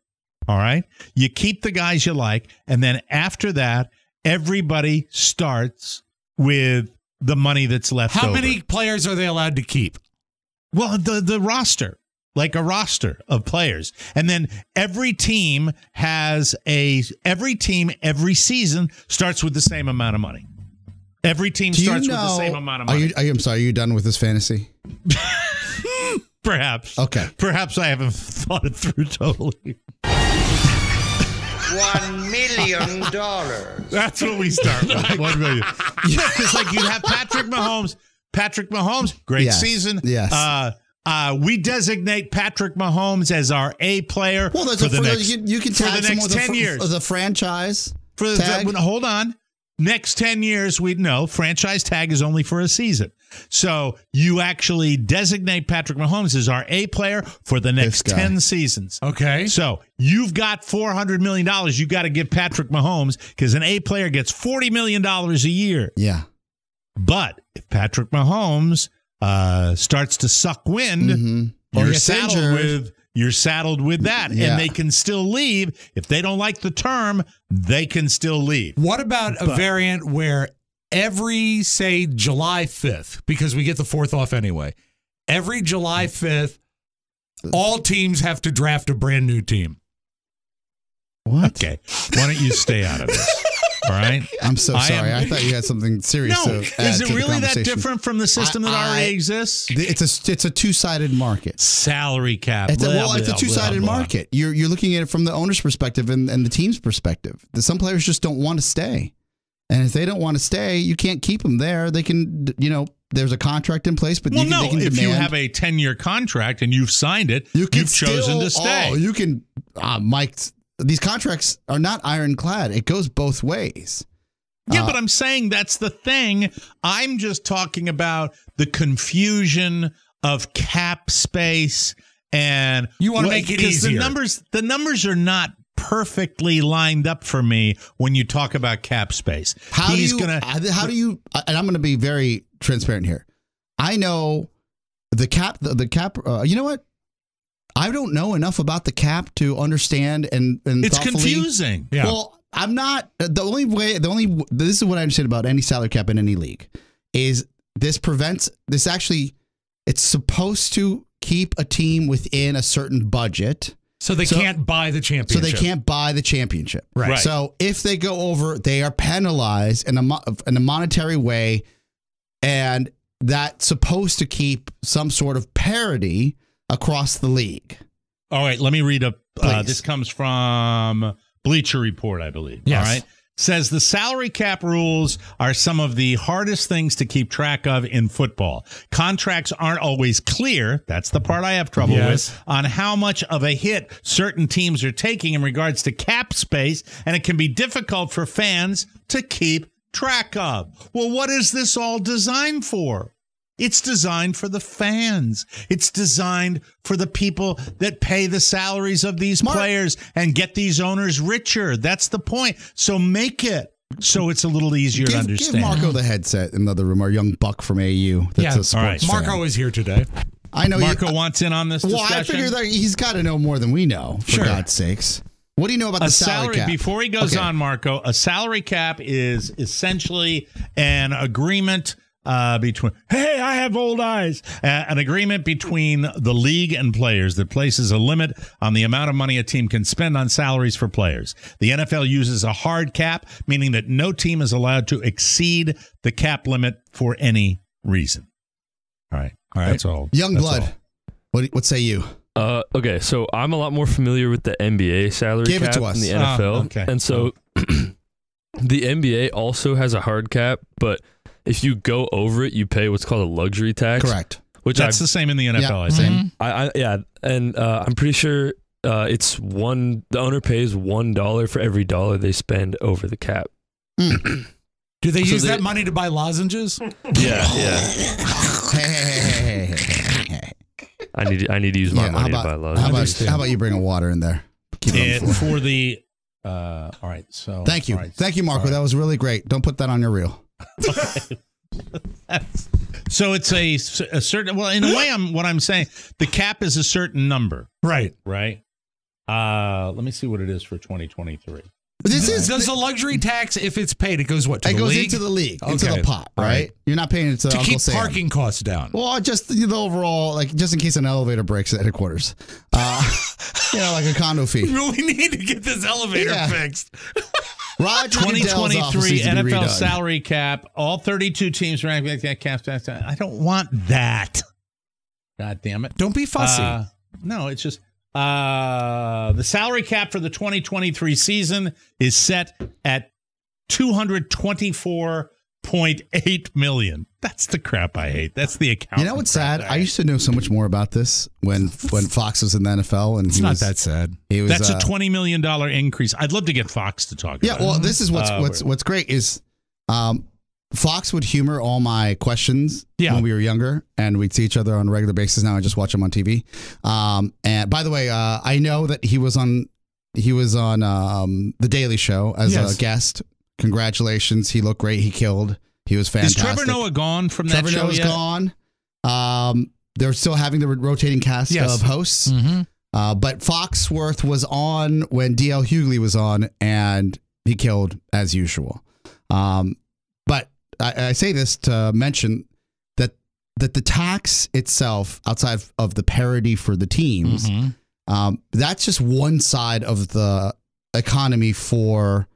All right. You keep the guys you like. And then after that, everybody starts with the money that's left How over. many players are they allowed to keep? Well, the, the roster, like a roster of players. And then every team has a, every team, every season starts with the same amount of money. Every team Do you starts know? with the same amount of are money. you, are you? I'm sorry. Are you done with this fantasy? (laughs) Perhaps. Okay. Perhaps I haven't (laughs) thought it through totally. One million dollars. That's what we start with. (laughs) One million. Yeah, because like you have Patrick Mahomes. Patrick Mahomes, great Yes. season. Yes. Uh, uh, we designate Patrick Mahomes as our A player Well, there's for a the fr- next you, you can for tag the next someone with a ten fr- years. the franchise For the, tag. the- hold on. Next 10 years, we know franchise tag is only for a season. So you actually designate Patrick Mahomes as our A player for the next 10 seasons. Okay. So you've got $400 million you got to give Patrick Mahomes because an A player gets $40 million a year. yeah. But if Patrick Mahomes uh, starts to suck wind, Mhm. Or you're saddled injured. with you're saddled with that, Yeah. and they can still leave if they don't like the term. They can still leave. What about a variant where every, say, July 5th, because we get the fourth off anyway, every July 5th, all teams have to draft a brand new team? What? Okay, why don't you stay out of this? All right. I'm so I sorry. am- I thought you had something serious. No, is it really that different from the system that I- already exists? It's a it's a two sided market. Salary cap. It's a, blah, well, it's a two sided market. You're you're looking at it from the owner's perspective and, and the team's perspective. Some players just don't want to stay, and if they don't want to stay, you can't keep them there. They can, you know, there's a contract in place, but Well, you can, no. they can If you have a ten-year contract and you've signed it, you can have chosen to stay. Oh, you can, uh, Mike. These contracts are not ironclad. It goes both ways. Yeah, Uh, but I'm saying that's the thing. I'm just talking about the confusion of cap space and You wanna what- make it 'cause The numbers, the numbers are not perfectly lined up for me when you talk about cap space. How He's do you? gonna. uh, how do you? And I'm going to be very transparent here. I know the cap. The, the cap. Uh, you know what? I don't know enough about the cap to understand and and It's confusing. Yeah. Well, I'm not. The only way. The only. This is what I understand about any salary cap in any league is this prevents. This actually. It's supposed to keep a team within a certain budget. So they So- can't buy the championship. So they can't buy the championship. Right. Right. So if they go over, they are penalized in a mo- in a monetary way, and that's supposed to keep some sort of parity across the league. All right, let me read a. Uh, this comes from Bleacher Report, I believe. Yes. All right. Says the salary cap rules are some of the hardest things to keep track of in football. Contracts aren't always clear. That's the part I have trouble Yes. with on how much of a hit certain teams are taking in regards to cap space, and it can be difficult for fans to keep track of. Well, what is this all designed for? It's designed for the fans. It's designed for the people that pay the salaries of these players and get these owners richer. That's the point. So make it so it's a little easier to understand. give Marco the headset in the other room, our young buck from AU. That's Yeah. a sports All right. fan. Marco is here today. I know Marco you, wants in on this Well, discussion. I figure that he's got to know more than we know. For Sure. God's sakes, what do you know about a the salary, salary cap? before he goes Okay. on marco a salary cap is essentially an agreement uh, between hey i have old eyes uh, an agreement between the league and players that places a limit on the amount of money a team can spend on salaries for players the nfl uses a hard cap meaning that no team is allowed to exceed the cap limit for any reason all right all right that's all Young That's blood. all. What what say you? Uh, okay, so I'm a lot more familiar with the NBA salary Give it cap to us. than the Ah, NFL, okay. and so (clears throat) the NBA also has a hard cap, but if you go over it, you pay what's called a luxury tax. Correct. Which that's I, the same in the nfl Yeah, i think same. I, I yeah, and uh, I'm pretty sure uh, it's one. The owner pays one dollar for every dollar they spend over the cap. (clears throat) Do they So use they- that money to buy lozenges? (laughs) Yeah, yeah. Hey, hey, hey. I need I need to use my Yeah, money how to buy about, laws. how, about, how about you bring a water in there? Keep it on the floor. for the uh all right so Thank you. all right. Thank you, Marco. All right. That was really great. Don't put that on your reel. (laughs) so it's a, a certain well in a way i'm what i'm saying the cap is a certain number. Right. right? Uh let me see what it is for 2023 This is Does the luxury tax, if it's paid, it goes what to it goes league? into the league, into the pot, right? right. You're not paying it to, to Uncle keep Sam. parking costs down. Well, just the overall, like just in case an elevator breaks at headquarters, uh, (laughs) you know, like a condo fee. we really need to get this elevator Yeah. fixed. (laughs) Roger 2023 needs to be nfl salary cap all 32 teams ranked like that cap i don't want that god damn it Don't be fussy. Uh, no, it's just uh, the salary cap for the 2023 season is set at 224.8 million. That's the crap I hate. That's the account. You know what's sad? I used to know so much more about this when when Fox was in the NFL, and it's not was, that sad. He was, That's uh, a 20 million dollar increase. I'd love to get Fox to talk Yeah, well, it. this is what's Uh, what's what's great is um, Fox would humor all my questions Yeah. when we were younger, and we'd see each other on a regular basis. Now I just watch him on TV. Um, and by the way, uh, I know that he was on he was on um, the Daily Show as Yes. a guest. Congratulations, he looked great. He killed. He was fantastic. Is. Trevor Noah gone from Trevor that show Noah's yet? gone. Um, they're still having the rotating cast Yes. of hosts. Mm-hmm. Uh, but Foxworth was on when DL Hughley was on, and he killed as usual. Um, but I, I say this to mention that that the tax itself, outside of the parity for the teams, Mm-hmm. um, that's just one side of the economy for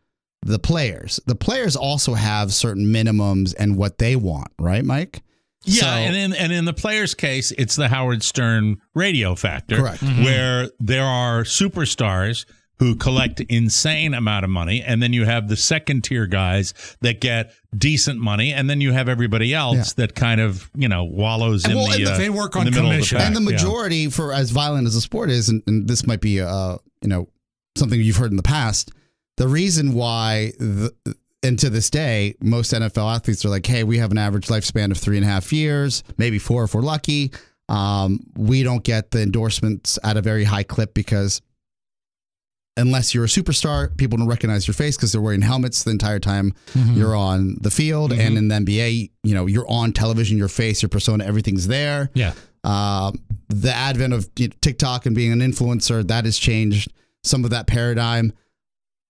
the players. The players also have certain minimums and what they want, right, Mike? Yeah, So- and in and in the player's case, it's the Howard Stern radio factor, Correct. where there are superstars who collect insane amount of money, and then you have the second tier guys that get decent money, and then you have everybody else that kind of you know wallows in Well, the, and the- uh, they work on the middle of the commission. pack. and the Yeah. majority for as violent as the sport is and, and this might be uh you know something you've heard in the past the reason why the, and to this day most nfl athletes are like hey we have an average lifespan of three and a half years maybe four if we're lucky um, we don't get the endorsements at a very high clip because unless you're a superstar people don't recognize your face because they're wearing helmets the entire time you're on the field and in the nba you know you're on television your face your persona everything's there Yeah. um, the advent of you know, TikTok and being an influencer that has changed some of that paradigm.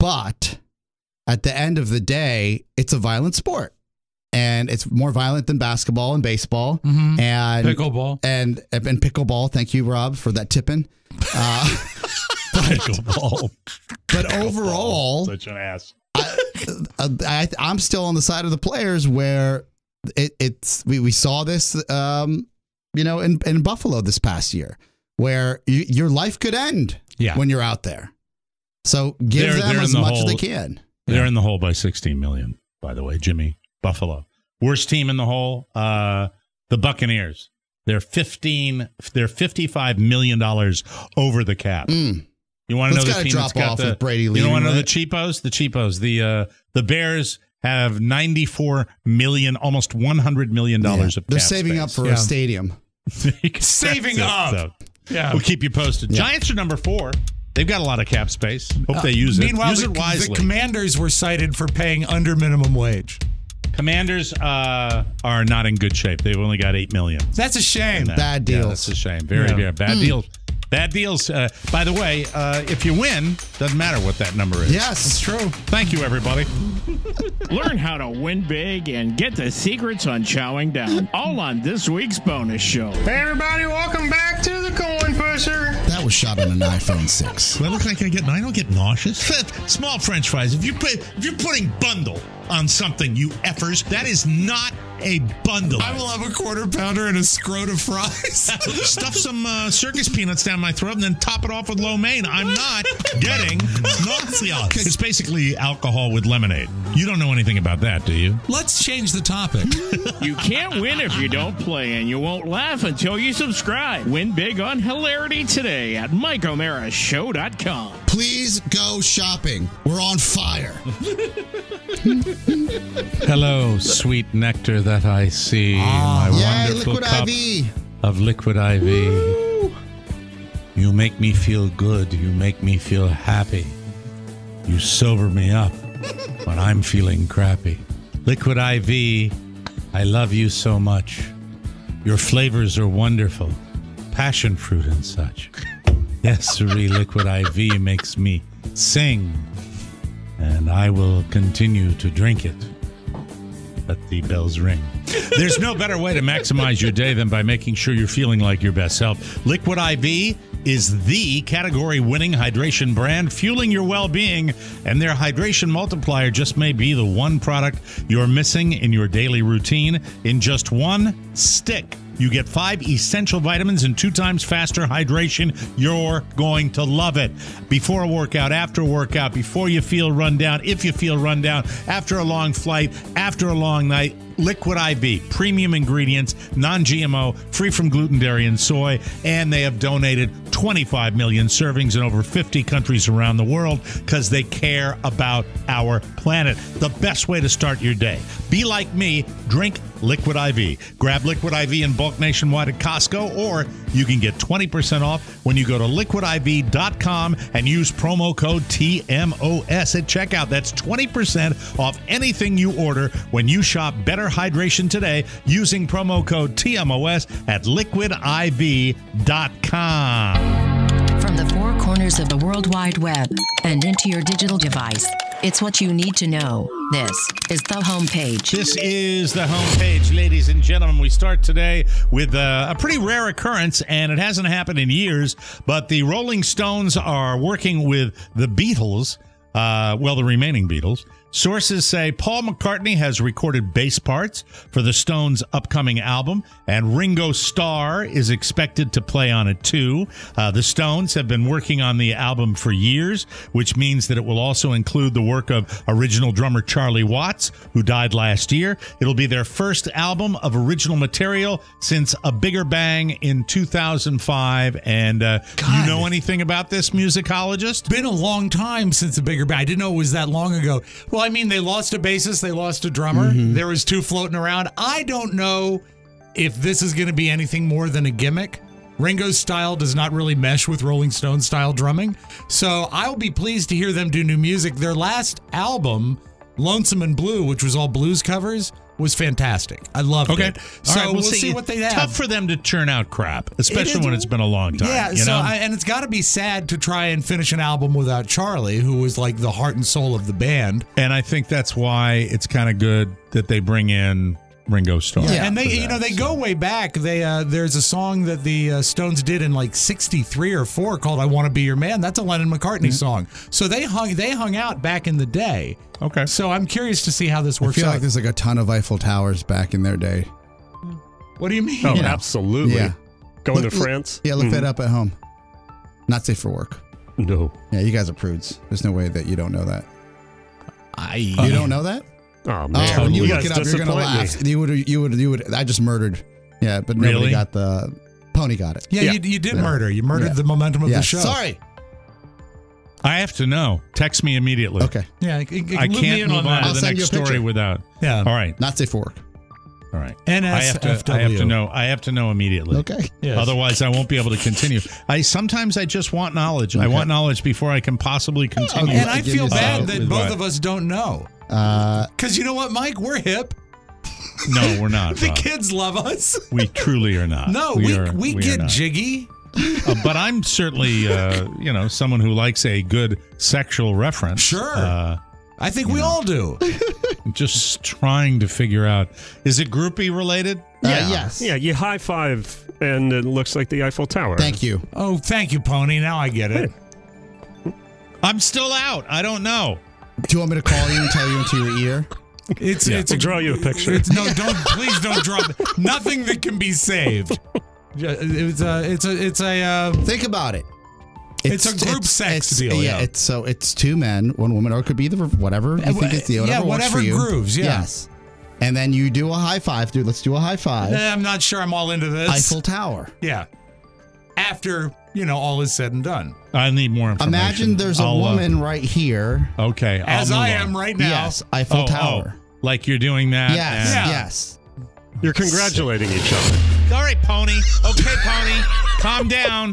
But at the end of the day, it's a violent sport, and it's more violent than basketball and baseball Mm-hmm. and Pickleball. and and pickleball. Thank you, Rob, for that tipping. Uh, (laughs) Pickleball. (laughs) but overall, Such an ass. I, I, I'm still on the side of the players where it, it's we, we saw this um, you know in, in Buffalo this past year where you, your life could end Yeah. when you're out there. So give They're- them they're as the much as they can. They're in the hole by 16 million, by the way, Jimmy Buffalo. Worst team in the hole, uh, the Buccaneers. They're 15 they're 55 million dollars over the cap. Mm. You want to know the gotta team drop that's got the with Brady You want to know right? the cheapos? The cheapos. The uh the Bears have 94 million almost 100 million dollars Yeah. of They're cap saving up for Yeah. a stadium. (laughs) Saving up. so. Yeah. We'll keep you posted. Yeah. Giants are number 4. They've got a lot of cap space. Hope they use it. Uh, Meanwhile, use the, it the. Commanders were cited for paying under minimum wage. Commanders uh, are not in good shape. They've only got eight million. That's a shame. Bad Yeah, that's a shame. Very, Yeah. very bad deals. Bad deals. Uh, by the way, uh, if you win, doesn't matter what that number is. yes, It's true. Thank you, everybody. (laughs) Learn how to win big and get the secrets on chowing down. All on this week's bonus show. Hey, everybody, welcome back to the Coin Pusher. That was shot on an iPhone 6. Do I look like I get? I don't get nauseous. (laughs) Small French fries. If you put, if you're putting bundle on something, you effers, that is not a bundle. I will have a quarter pounder and a scrot of fries. (laughs) Stuff some uh, circus peanuts down my throat and then top it off with lo mein. I'm not getting (laughs) nausea. It's basically alcohol with lemonade. You don't know anything about that, do you? Let's change the topic. (laughs) You can't win if you don't play, and you won't laugh until you subscribe. Win big on hilarity today at MikeO'MearaShow.com. Please go shopping. We're on fire. (laughs) Hello, sweet nectar that I see. Ah. my Yay, wonderful liquid cup IV. of liquid IV. You make me feel good. You make me feel happy. You sober me up when I'm feeling crappy. Liquid IV, I love you so much. Your flavors are wonderful. Passion fruit and such. Yes, sirree, liquid IV makes me sing. And I will continue to drink it. Let the bells ring. There's no better way to maximize your day than by making sure you're feeling like your best self. Liquid IV is the category winning hydration brand fueling your well being, and their hydration multiplier just may be the one product you're missing in your daily routine. In just one stick, you get five essential vitamins and two times faster hydration. You're going to love it. Before a workout, after a workout, before you feel run down, if you feel run down, after a long flight, after a long night. Liquid IV, premium ingredients, non GMO, free from gluten, dairy, and soy. And they have donated 25 million servings in over 50 countries around the world because they care about our planet. The best way to start your day. Be like me, drink Liquid IV. Grab Liquid IV in bulk nationwide at Costco, or you can get 20% off when you go to liquidiv.com and use promo code TMOS at checkout. That's 20% off anything you order when you shop Better Hydration today using promo code TMOS at liquidiv.com. From the four corners of the World Wide Web and into your digital device, it's what you need to know. This is the homepage. This is the homepage, ladies and gentlemen. We start today with uh, a pretty rare occurrence, and it hasn't happened in years. But the Rolling Stones are working with the Beatles, uh, well, the remaining Beatles. Sources say Paul McCartney has recorded bass parts for the Stones' upcoming album, and Ringo Starr is expected to play on it too. Uh, the Stones have been working on the album for years, which means that it will also include the work of original drummer Charlie Watts, who died last year. It'll be their first album of original material since A Bigger Bang in 2005. And uh, you know anything about this musicologist? Been a long time since A bigger Bang. I didn't know it was that long ago. Well, I mean, they lost a bassist, they lost a drummer. Mm-hmm. There was two floating around. I don't know if this is going to be anything more than a gimmick. Ringo's style does not really mesh with Rolling Stone style drumming. So I'll be pleased to hear them do new music. Their last album, Lonesome and Blue, which was all blues covers, was fantastic. I loved Okay. it. So right, we'll, see, what they have. Tough for them to churn out crap, especially when it's been a long time. Yeah, you so know? I, and it's got to be sad to try and finish an album without Charlie, who was like the heart and soul of the band. and I think that's why it's kind of good that they bring in Ringo Starr. Yeah, and they, for you know, they so. go way back. They uh, there's a song that the uh, Stones did in like '63 or four called "I Want to Be Your Man." That's a Lennon McCartney song. So they hung they hung out back in the day. Okay. So I'm curious to see how this works. I feel out. like there's like a ton of Eiffel Towers back in their day. what do you mean? Oh, Yeah. absolutely. Yeah. Going Look- to look- France? Yeah, look Mhm. that up at home. Not safe for work. No. Yeah, you guys are prudes. There's no way that you don't know that. I You don't know that? Oh um, man, Oh, when you, you look it up, you're gonna disappoint me. laugh. You would, you would, you would. I just murdered. Yeah, but nobody Really? got the. Pony got it. Yeah, Yeah. You, you did Yeah. murder. You murdered Yeah. the momentum of Yeah. the show. Sorry. I have to know. Text me immediately. Okay. Yeah, it- it- I can't in move on, that. to I'll the next story without. Yeah. All right. Not safe for work. All right. I have to. I have to know. I have to know immediately. Okay. Yes. Otherwise, I won't be able to continue. I sometimes I just want knowledge. I want knowledge before I can possibly continue. And I feel bad that both what? of us don't know. Uh, Because you know what, Mike? We're hip. No, we're not. (laughs) The Rob. kids love us. We truly are not. No, we, are- we, are get jiggy. Uh, but I'm certainly, uh, you know, someone who likes a good sexual reference. Sure. Uh, I think we all do. (laughs) just trying to figure out is it groupie related? uh, yes. Yeah, you high five, and it looks like the Eiffel Tower. Thank you. Oh, thank you, Pony. Now I get it. I'm still out. I don't know. Do you want me to call you and tell you into your ear? It's Yeah. it's We'll draw you a picture. It's no, don't please don't drop nothing that can be saved. It's a it's a it's a uh, Think about it. It's a group sex deal, Yeah, yeah. it's so it's two men, one woman, or it could be the whatever you Uh, think it's the yeah, whatever, works whatever for you. grooves, yeah. Yes. And then you do a high five, dude. Let's do a high five. eh, I'm not sure I'm all into this. Eiffel Tower. Yeah. After you know all is said and done, I need more information. Imagine there's a I'll, uh, woman right here. okay. I'll as I on. am right now. Yes, Eiffel Oh, Tower. oh, like you're doing that. Yes, and- Yeah. yes. You're congratulating each other. All right, Pony. Okay, Pony. Calm down.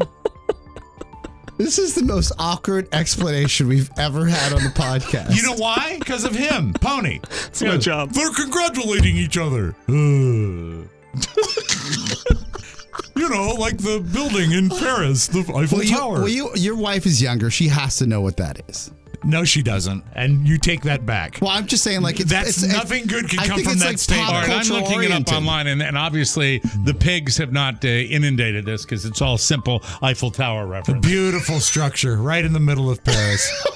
This is the most awkward explanation we've ever had on the podcast. You know why? Because of him, Pony. It's my job. They're congratulating each other. You know, like the building in Paris, the Eiffel well, you, Tower. well, you, your wife is younger. She has to know what that is. no, she doesn't, and you take that back. Well, I'm just saying, like, it's, That's it's, nothing good can I come think from it's that like statement. pop All right, I'm culture looking it up online, and, and obviously the pigs have not uh, inundated this because it's all simple Eiffel Tower reference. A Beautiful structure right in the middle of Paris. (laughs)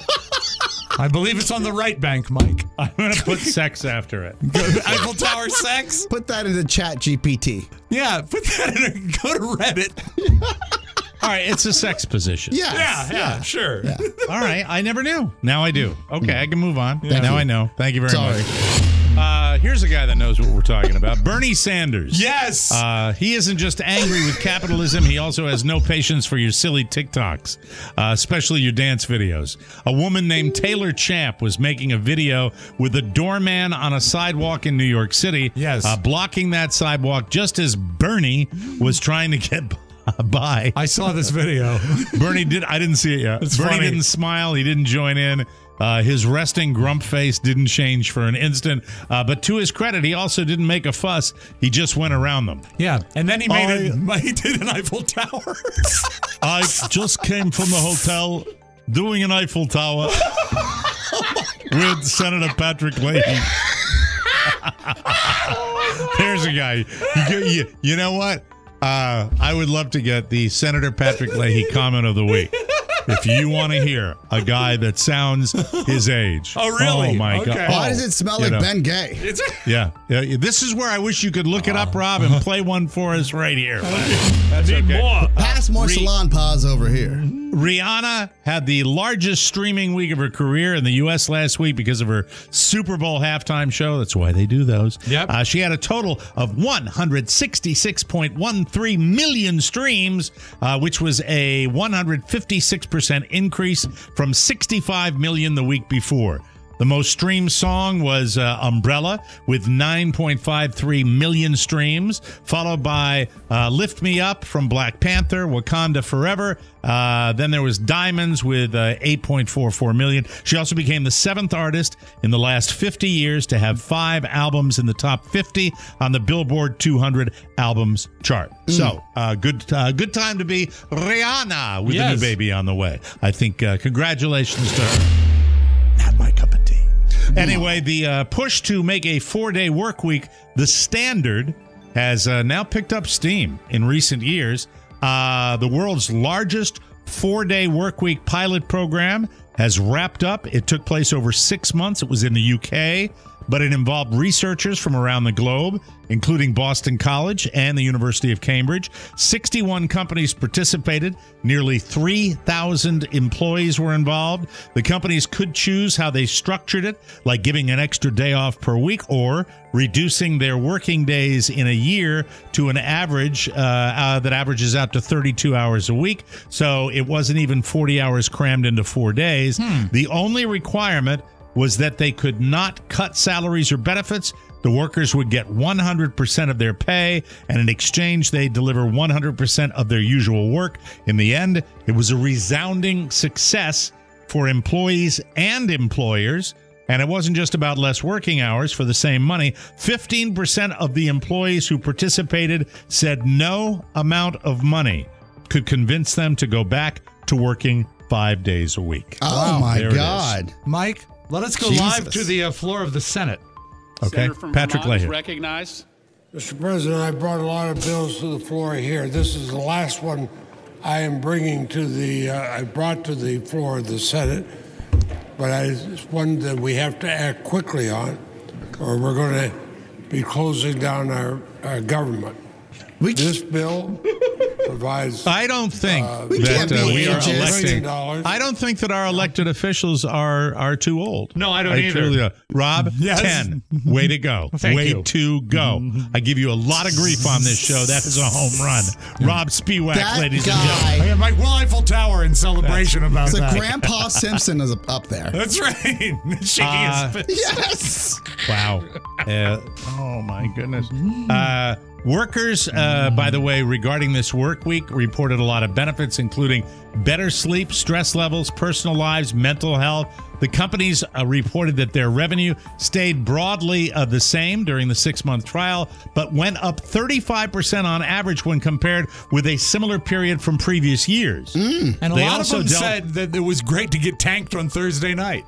I believe it's on the right bank, Mike. (laughs) I'm going to put sex after it. Eiffel Tower sex? Put that into Chat GPT. Yeah, put that in a go to Reddit. (laughs) All right, it's a sex position. Yes, Yeah, yeah, sure. All right, I never knew. Now I do. Okay, I can move on. Thank now you. I know. Thank you very Sorry. much. Uh, here's a guy that knows what we're talking about Bernie Sanders. Yes. Uh, he isn't just angry with capitalism, he also has no patience for your silly TikToks, uh, especially your dance videos. A woman named Taylor Champ was making a video with a doorman on a sidewalk in New York City, Yes. uh, blocking that sidewalk just as Bernie was trying to get (laughs) by. I saw this video. Bernie did. I didn't see it yet. It's Bernie funny. didn't smile. He didn't join in. Uh, his resting grump face didn't change for an instant. Uh, but to his credit, he also didn't make a fuss. He just went around them. Yeah, and then he made it. (laughs) He did an Eiffel Tower. (laughs) I just came from the hotel doing an Eiffel Tower (laughs) with Senator Patrick Leahy. There's a guy. You, you, you know what? Uh, I would love to get the Senator Patrick Leahy comment of the week. If you want to hear a guy that sounds his age. Oh, really? Oh, my Okay. God. Why Oh, does it smell you like know. Ben Gay? It's Yeah. yeah. This is where I wish you could look it up, Rob, and play one for us right here. That's Need okay. more. Pass more Re- Salonpas over here. Rihanna had the largest streaming week of her career in the U.S. last week because of her Super Bowl halftime show. That's why they do those. Yep. Uh, she had a total of 166.13 million streams, uh, which was a 156% increase from 65 million the week before. The most streamed song was uh, Umbrella with 9.53 million streams, followed by uh, Lift Me Up from Black Panther, Wakanda Forever. Uh, then there was Diamonds with uh, 8.44 million. She also became the seventh artist in the last 50 years to have five albums in the top 50 on the Billboard 200 albums chart. So, uh, good uh, good time to be Rihanna with the new baby on the way. I think uh, congratulations to her Anyway, the uh, push to make a four day work week the standard has uh, now picked up steam in recent years. Uh, the world's largest four day work week pilot program has wrapped up. It took place over six months. It was in the UK. But it involved researchers from around the globe, including Boston College and the University of Cambridge. 61 companies participated. Nearly 3,000 employees were involved. The companies could choose how they structured it, like giving an extra day off per week or reducing their working days in a year to an average uh, uh, that averages out to 32 hours a week. So it wasn't even 40 hours crammed into four days. The only requirement was that they could not cut salaries or benefits. The workers would get 100% of their pay, and in exchange, they deliver 100% of their usual work. In the end, it was a resounding success for employees and employers. And it wasn't just about less working hours for the same money. 15% of the employees who participated said no amount of money could convince them to go back to working five days a week. Oh my There. God. Mike, let us go Jesus. live to the uh, floor of the Senate. Okay. Patrick Leahy. recognized. Mr. President, I brought a lot of bills to the floor here. This is the last one I am bringing to the, uh, I brought to the floor of the Senate, but I, it's one that we have to act quickly on, or we're going to be closing down our, our government. this bill provides. I don't think uh, that uh, we are $20 electing. I don't think that our elected officials are are too old. No, I don't either. truly don't. Rob, (laughs) Yes. ten. Way to go. Thank Way you. to go. I give you a lot of grief on this show. That is a home run. Rob Spewak, That ladies and gentlemen. I have my Will Eiffel Tower in celebration about So that. Grandpa (laughs) Simpson is up there. That's right. (laughs) Shaking Uh, his fist. Yes. Wow. Uh, oh my goodness. Uh, workers, uh, by the way, regarding this work week, reported a lot of benefits, including better sleep, stress levels, personal lives, mental health. The companies uh, reported that their revenue stayed broadly uh, the same during the six month trial, but went up 35% on average when compared with a similar period from previous years. And a They lot of them dealt- said that it was great to get tanked on Thursday night.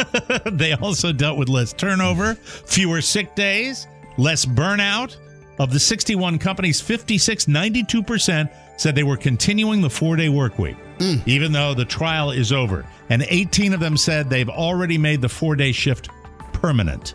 (laughs) they also dealt with less turnover, fewer sick days, less burnout. Of the 61 companies, 56, 92% said they were continuing the four day work week, even though the trial is over. And 18 of them said they've already made the four day shift permanent.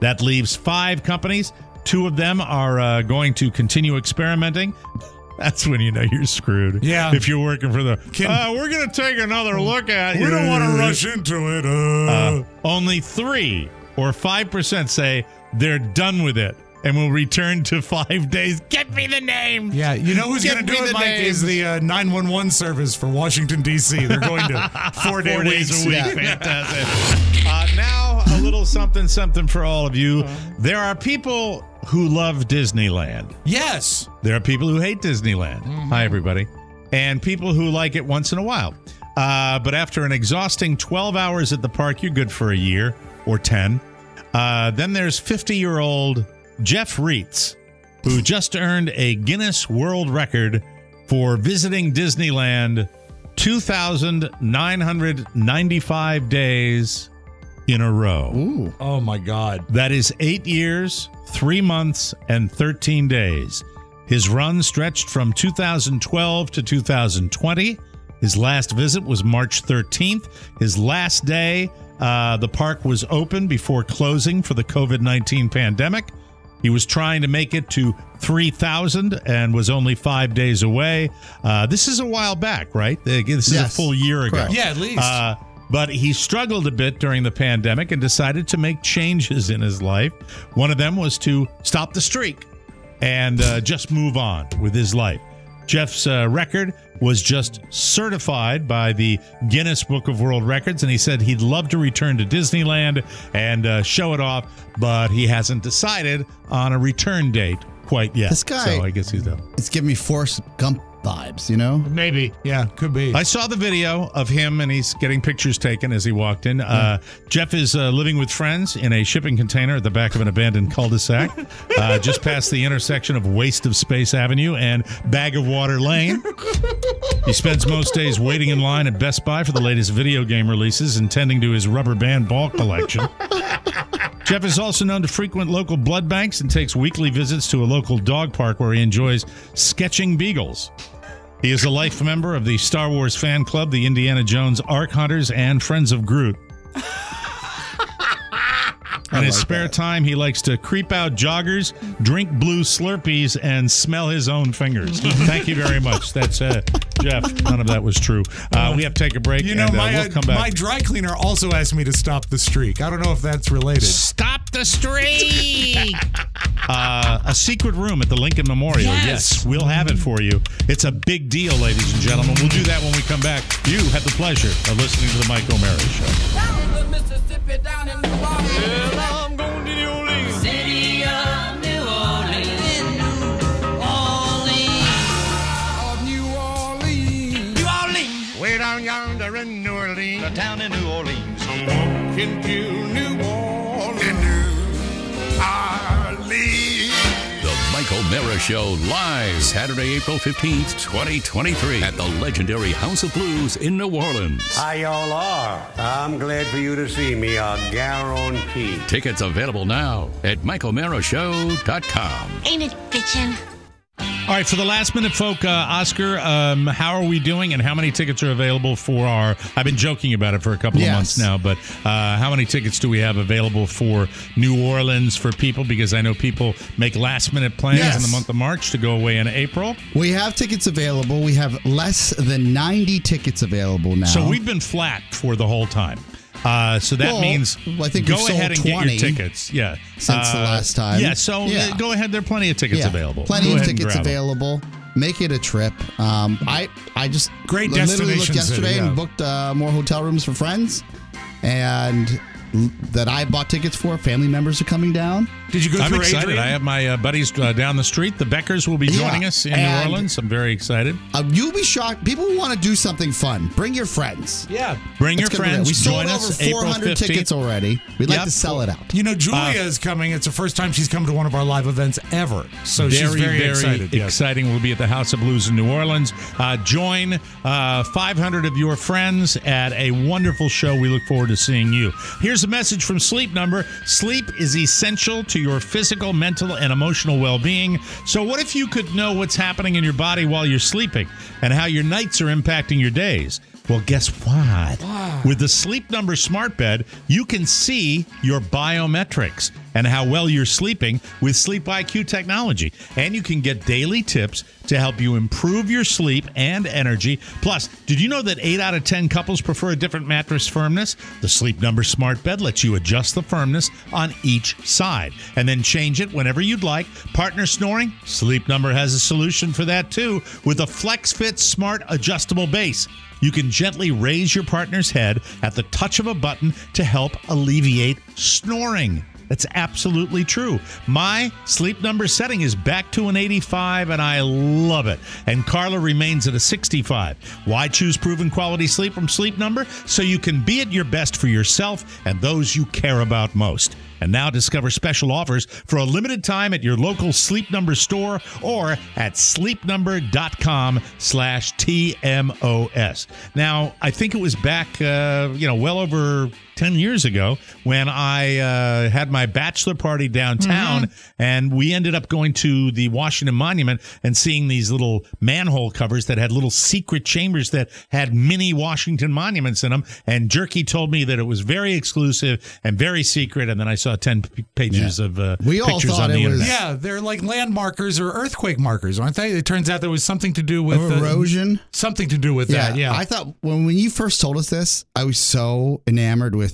That leaves five companies. Two of them are uh, going to continue experimenting. (laughs) That's when you know you're screwed. Yeah. If you're working for the, Can- uh, we're going to take another look at we you. don't want to rush into it. Uh. Uh, only three or five percent say they're done with it and we'll return to five days. Get me the name. yeah, you know who's going to do it, the Mike, names. is the uh, 911 service for Washington, D.C. They're going to (laughs) four day Four weeks. days a week. Fantastic. (laughs) Uh, now, a little something, something for all of you. There are people who love Disneyland. Yes. There are people who hate Disneyland. Hi, everybody. And people who like it once in a while. Uh, but after an exhausting 12 hours at the park, you're good for a year or 10. Uh, then there's 50 year old Jeff Reitz, who just earned a Guinness World Record for visiting Disneyland 2,995 days in a row. Ooh. Oh, my God. That is eight years, three months, and 13 days. His run stretched from 2012 to 2020. His last visit was March 13th. His last day, uh, the park was open before closing for the COVID 19 pandemic. He was trying to make it to 3,000 and was only five days away. Uh, this is a while back, right? This is Yes, a full year ago. correct. Yeah, at least. Uh, but he struggled a bit during the pandemic and decided to make changes in his life. One of them was to stop the streak and uh, just move on with his life. Jeff's uh, record was just certified by the Guinness Book of World Records, and he said he'd love to return to Disneyland and uh, show it off, but he hasn't decided on a return date quite yet. This guy- so I guess he's done. It's giving me Forrest Gump vibes, you know? Maybe. Yeah, could be. I saw the video of him and he's getting pictures taken as he walked in. Uh, Jeff is uh, living with friends in a shipping container at the back of an abandoned cul-de-sac, (laughs) uh, just past the intersection of Waste of Space Avenue and Bag of Water Lane. (laughs) He spends most days waiting in line at Best Buy for the latest video game releases and tending to his rubber band ball collection. Jeff is also known to frequent local blood banks and takes weekly visits to a local dog park where he enjoys sketching beagles. He is a life member of the Star Wars fan club, the Indiana Jones Ark Hunters, and Friends of Groot. In his like spare time, he likes to creep out joggers, drink blue Slurpees, and smell his own fingers. (laughs) Thank you very much. That's uh, Jeff. None of that was true. Uh, we have to take a break. You know, and, uh, my we'll come back. my dry cleaner also asked me to stop the streak. I don't know if that's related. Stop the streak! (laughs) uh, a secret room at the Lincoln Memorial. Yes. we'll have it for you. It's a big deal, ladies and gentlemen. We'll do that when we come back. You had the pleasure of listening to the Mike O'Meara Show. City yonder in New Orleans. The town in New Orleans. I'm walking to New Orleans. New Orleans. The Mike O'Meara Show live Saturday, April 15th, 2023 at the legendary House of Blues in New Orleans. Hi, y'all are. I'm glad for you to see me. I guarantee. Tickets available now at MikeO'MearaShow.com. Ain't it bitchin'? All right, for the last minute folk, uh, Oscar, um, how are we doing and how many tickets are available for our? I've been joking about it for a couple Yes. of months now, but uh, how many tickets do we have available for New Orleans for people? Because I know people make last minute plans Yes. in the month of March to go away in April. We have tickets available. We have less than 90 tickets available now. So we've been flat for the whole time. Uh, so that Well, means I think go ahead and get 20 your tickets. Yeah, since the Uh, last time. Yeah, so uh, Yeah. go ahead. There are plenty of tickets Yeah, available. Plenty Go of tickets available. Make it a trip. Um, I I just Great literally looked destination yesterday city, yeah. and booked uh, more hotel rooms for friends, and l- that I bought tickets for. Family members are coming down. Did you go I'm excited. Adrian? I have my uh, buddies uh, down the street. The Beckers will be Yeah, joining us in and- New Orleans. I'm very excited. Uh, you'll be shocked. People want to do something fun. Bring your friends. yeah. Bring It's your friends. We sold join over us April 400 15th. tickets already. We'd like to sell it out. You know, Julia Uh, is coming. It's the first time she's come to one of our live events ever. So she's very, excited. yes. exciting. We'll be at the House of Blues in New Orleans. Uh, join uh, 500 of your friends at a wonderful show. We look forward to seeing you. Here's a message from Sleep Number Sleep is essential to your physical, mental, and emotional well being. So, what if you could know what's happening in your body while you're sleeping and how your nights are impacting your days? Well, guess what? With the Sleep Number Smart Bed, you can see your biometrics and how well you're sleeping with Sleep IQ technology. And you can get daily tips to help you improve your sleep and energy. Plus, did you know that 8 out of 10 couples prefer a different mattress firmness? The Sleep Number Smart Bed lets you adjust the firmness on each side and then change it whenever you'd like. Partner snoring? Sleep Number has a solution for that too with a FlexFit Smart Adjustable Base. You can gently raise your partner's head at the touch of a button to help alleviate snoring. That's absolutely true. My sleep number setting is back to an 85, and I love it. And Carla remains at a 65. Why choose proven quality sleep from Sleep Number? So you can be at your best for yourself and those you care about most. And now discover special offers for a limited time at your local Sleep Number store or at sleepnumber.com slash TMOS. Now, I think it was back, uh, you know, well over 10 years ago when I uh, had my bachelor party downtown and we ended up going to the Washington Monument and seeing these little manhole covers that had little secret chambers that had mini Washington monuments in them. And Jerky told me that it was very exclusive and very secret. And then I saw 10 p- pages of uh, We all pictures thought on the it was- internet. Yeah, they're like landmarkers or earthquake markers, aren't they? It turns out there was something to do with uh, Erosion? something to do with that. Yeah, I thought when when you first told us this, I was so enamored with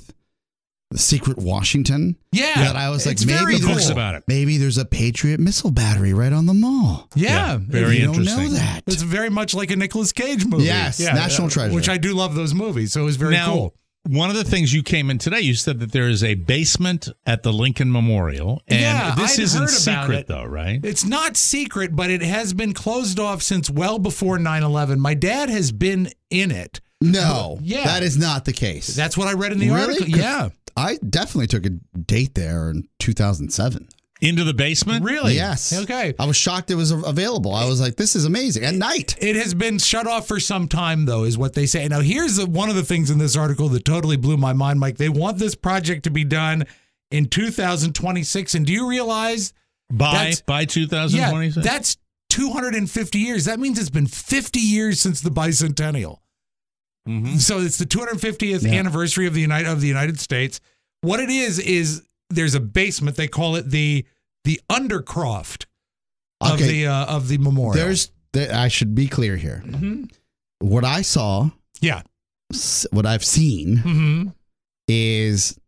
the secret Washington. Yeah, that I was like, it's maybe there's cool. about it. Maybe there's a Patriot missile battery right on the mall. Yeah, very you don't know that. It's very much like a Nicolas Cage movie. Yes, National Treasure. Which I do love those movies. So it was very now, cool. one of the things you came in today, you said that there is a basement at the Lincoln Memorial, and Yeah, this I'd isn't secret though, right? It's not secret, but it has been closed off since well before 9/11. My dad has been in it. No, Yeah. that is not the case. That's what I read in the Really? article. 'Cause Yeah. I definitely took a date there in 2007. Into the basement? Really? Yes. Okay. I was shocked it was available. I was like, this is amazing. At night. It has been shut off for some time, though, is what they say. Now, here's the, one of the things in this article that totally blew my mind, Mike. They want this project to be done in 2026. And do you realize By That's- by Yeah, 2026. that's 250 years. That means it's been 50 years since the bicentennial. So it's the 250th Yeah. anniversary of the United of the United States. What it is is there's a basement. They call it the the undercroft of Okay. the uh, of the memorial. There's, there, I should be clear here. Mhm. What I saw, yeah. what I've seen, hmm is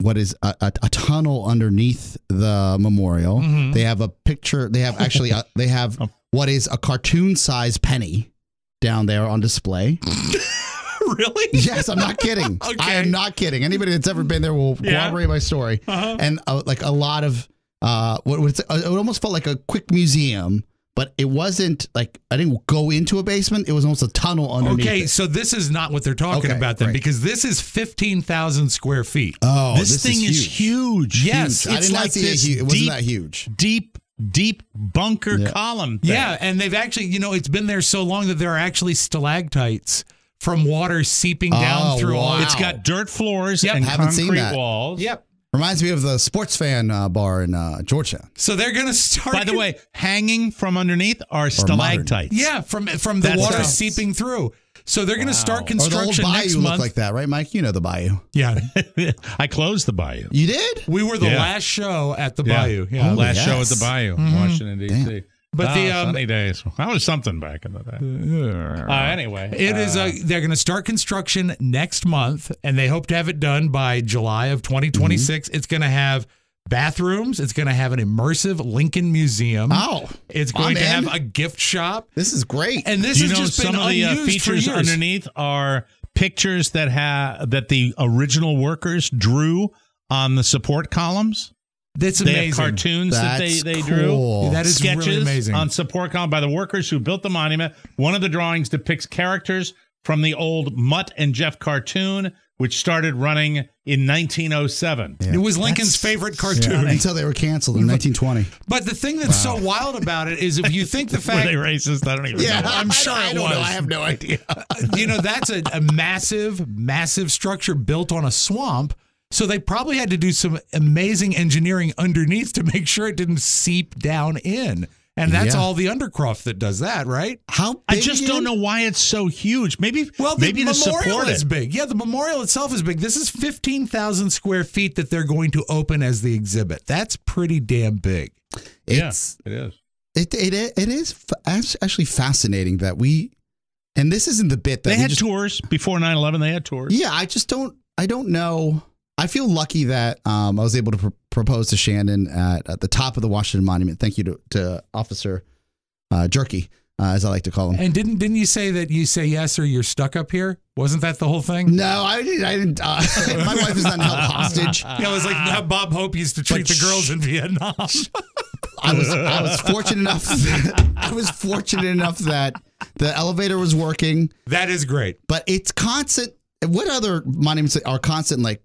what is a, a, a tunnel underneath the memorial. Mhm. They have a picture. They have actually a, they have (laughs) what is a cartoon size penny down there on display. (laughs) (laughs) really? Yes, I'm not kidding. (laughs) I am not kidding. Anybody that's ever been there will Yeah. corroborate my story. Uh-huh. And uh, like a lot of uh, what was it almost felt like a quick museum, but it wasn't like I didn't go into a basement. It was almost a tunnel underneath. Okay, it. so this is not what they're talking Okay, about then, great. because this is fifteen thousand square feet. Oh, this, thing is huge. Yes, Huge. I it's did not like see it this hu- it wasn't deep, that huge. Deep, deep bunker Yeah. column. Thing. Yeah, and they've actually, you know, it's been there so long that there are actually stalactites from water seeping down Oh, through all. wow. It's got dirt floors Yep. and Haven't seen concrete that. walls. Yep. Reminds me of the sports fan uh, bar in uh, Georgia. So they're going to start. By the way, hanging from underneath are modern. stalactites. yeah, from from the That's water right. seeping through. So they're going to start Or the old construction bayou next looked month. like that, right, Mike? You know the bayou. Yeah, (laughs) I closed the bayou. You did? we were the Yeah. last show at the Yeah. Bayou. Yeah, Oh, Last yes. show at the bayou, Washington D.C. But Ah, the, um, sunny days. That was something back in the day. Uh, anyway, It is. uh, Uh, they're going to start construction next month, and they hope to have it done by July of 2026. It's going to have bathrooms. It's going to have an immersive Lincoln Museum. Oh, It's going to have a gift shop. This is great. And this you has know just some been of the uh, features underneath are pictures that have that the original workers drew on the support columns. That's They amazing. have cartoons that they, they cool. drew. That is really amazing. on support column by the workers who built the monument. One of the drawings depicts characters from the old Mutt and Jeff cartoon, which started running in 1907. It was Lincoln's favorite cartoon. Until they were (laughs) canceled in 1920. But the thing that's so wild about it is if you think the (laughs) fact Were fact they racist? I don't even Yeah, know. I'm sure I it don't was. know. I have no (laughs) idea. you know, that's a, a massive, massive structure built on a swamp. So they probably had to do some amazing engineering underneath to make sure it didn't seep down in. And that's Yeah. all the undercroft that does that, right? How I just don't know why it's so huge. Maybe Well, the maybe to memorial support is it. big. Yeah, the memorial itself is big. This is 15,000 square feet that they're going to open as the exhibit. That's pretty damn big. It's yeah, it is. it it it is actually fascinating that we, and this isn't the bit that They we had just, tours before 9/11. They had tours. Yeah, I just don't. I don't know. I feel lucky that um, I was able to pr- propose to Shannon at, at the top of the Washington Monument. Thank you to, to Officer uh, Jerky, uh, as I like to call him. And didn't didn't you say that you say yes or you're stuck up here? Wasn't that the whole thing? No, I didn't. I didn't. Uh, (laughs) my wife is not held hostage. (laughs) Yeah, it was like how Bob Hope used to treat But the girls in Vietnam. (laughs) I was I was fortunate enough. I was fortunate enough that the elevator was working. that is great. but it's constant. What other monuments are constant? Like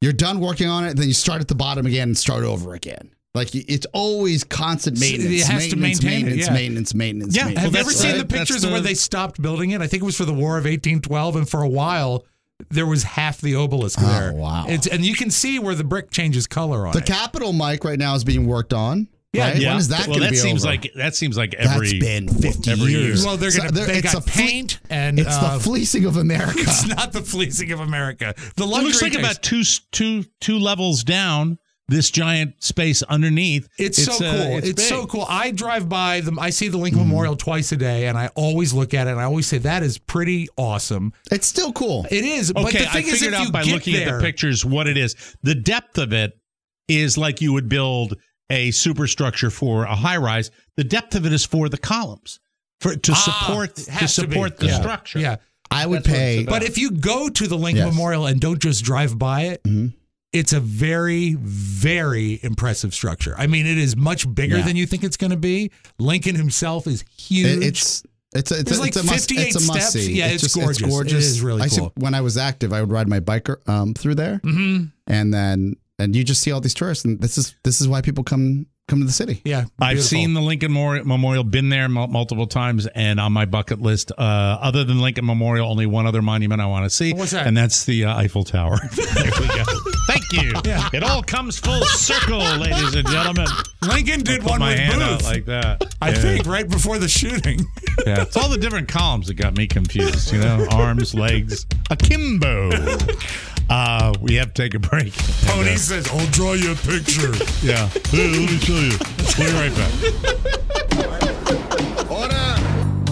you're done working on it, then you start at the bottom again and start over again. Like it's always constant maintenance. it has to maintenance, maintain it, maintenance, yeah. maintenance, maintenance, Yeah, maintenance. Have you ever that's seen the- the pictures the- where they stopped building it? I think it was for the War of 1812, and for a while there was half the obelisk Oh, there. wow. It's and you can see where the brick changes color on The it. Capitol, Mike, right now is being worked on. Yeah, right? yeah. When is that well, going to that seems over? like that seems like every That's been 50 every year. years. well, they're gonna there- they it's got a fle- paint and it's uh, the fleecing of America. (laughs) It's not the fleecing of America. The It luxury looks like taste. about two two two levels down. This giant space underneath. It's, so uh, cool. It's, big. so cool. I drive by them. I see the Lincoln Memorial twice a day, and I always look at it, and I always say that is pretty awesome. It's still cool. It is. but Okay, the I thing is, figured if out you by get looking there, at the pictures what it is. The depth of it is like you would build a superstructure for a high rise. The depth of it is for the columns for to Ah, support it to has to support the Yeah. structure. Yeah. I would That's pay. But if you go to the Lincoln Yes. Memorial and don't just drive by it, Mhm. it's a very, very impressive structure. I mean, it is much bigger Yeah. than you think it's going to be. Lincoln himself is huge. It- it's it's a, it's, a, like it's a must. 58 It's a must steps. see. Yeah, it's just, gorgeous. It's gorgeous. is really I used to- cool. when I was active, I would ride my biker um, through there, hmm and then and you just see all these tourists, and this is this is why people come come to the city. Yeah, I've seen the Lincoln Memorial, Memorial, been there mul- multiple times, and on my bucket list, uh, other than Lincoln Memorial, only one other monument I want to see. What's that? And that's the uh, Eiffel Tower. (laughs) there we go. Thank you. Yeah. It all comes full circle, ladies and gentlemen. Lincoln did Put one my with hand out like that. I Yeah. think right before the shooting. (laughs) Yeah, it's all the different columns that got me confused. You know, arms, legs, akimbo. (laughs) Uh, we have to take a break. Tony And, uh, says, "I'll draw you a picture." (laughs) yeah. Hey, let me show you. We'll be right back.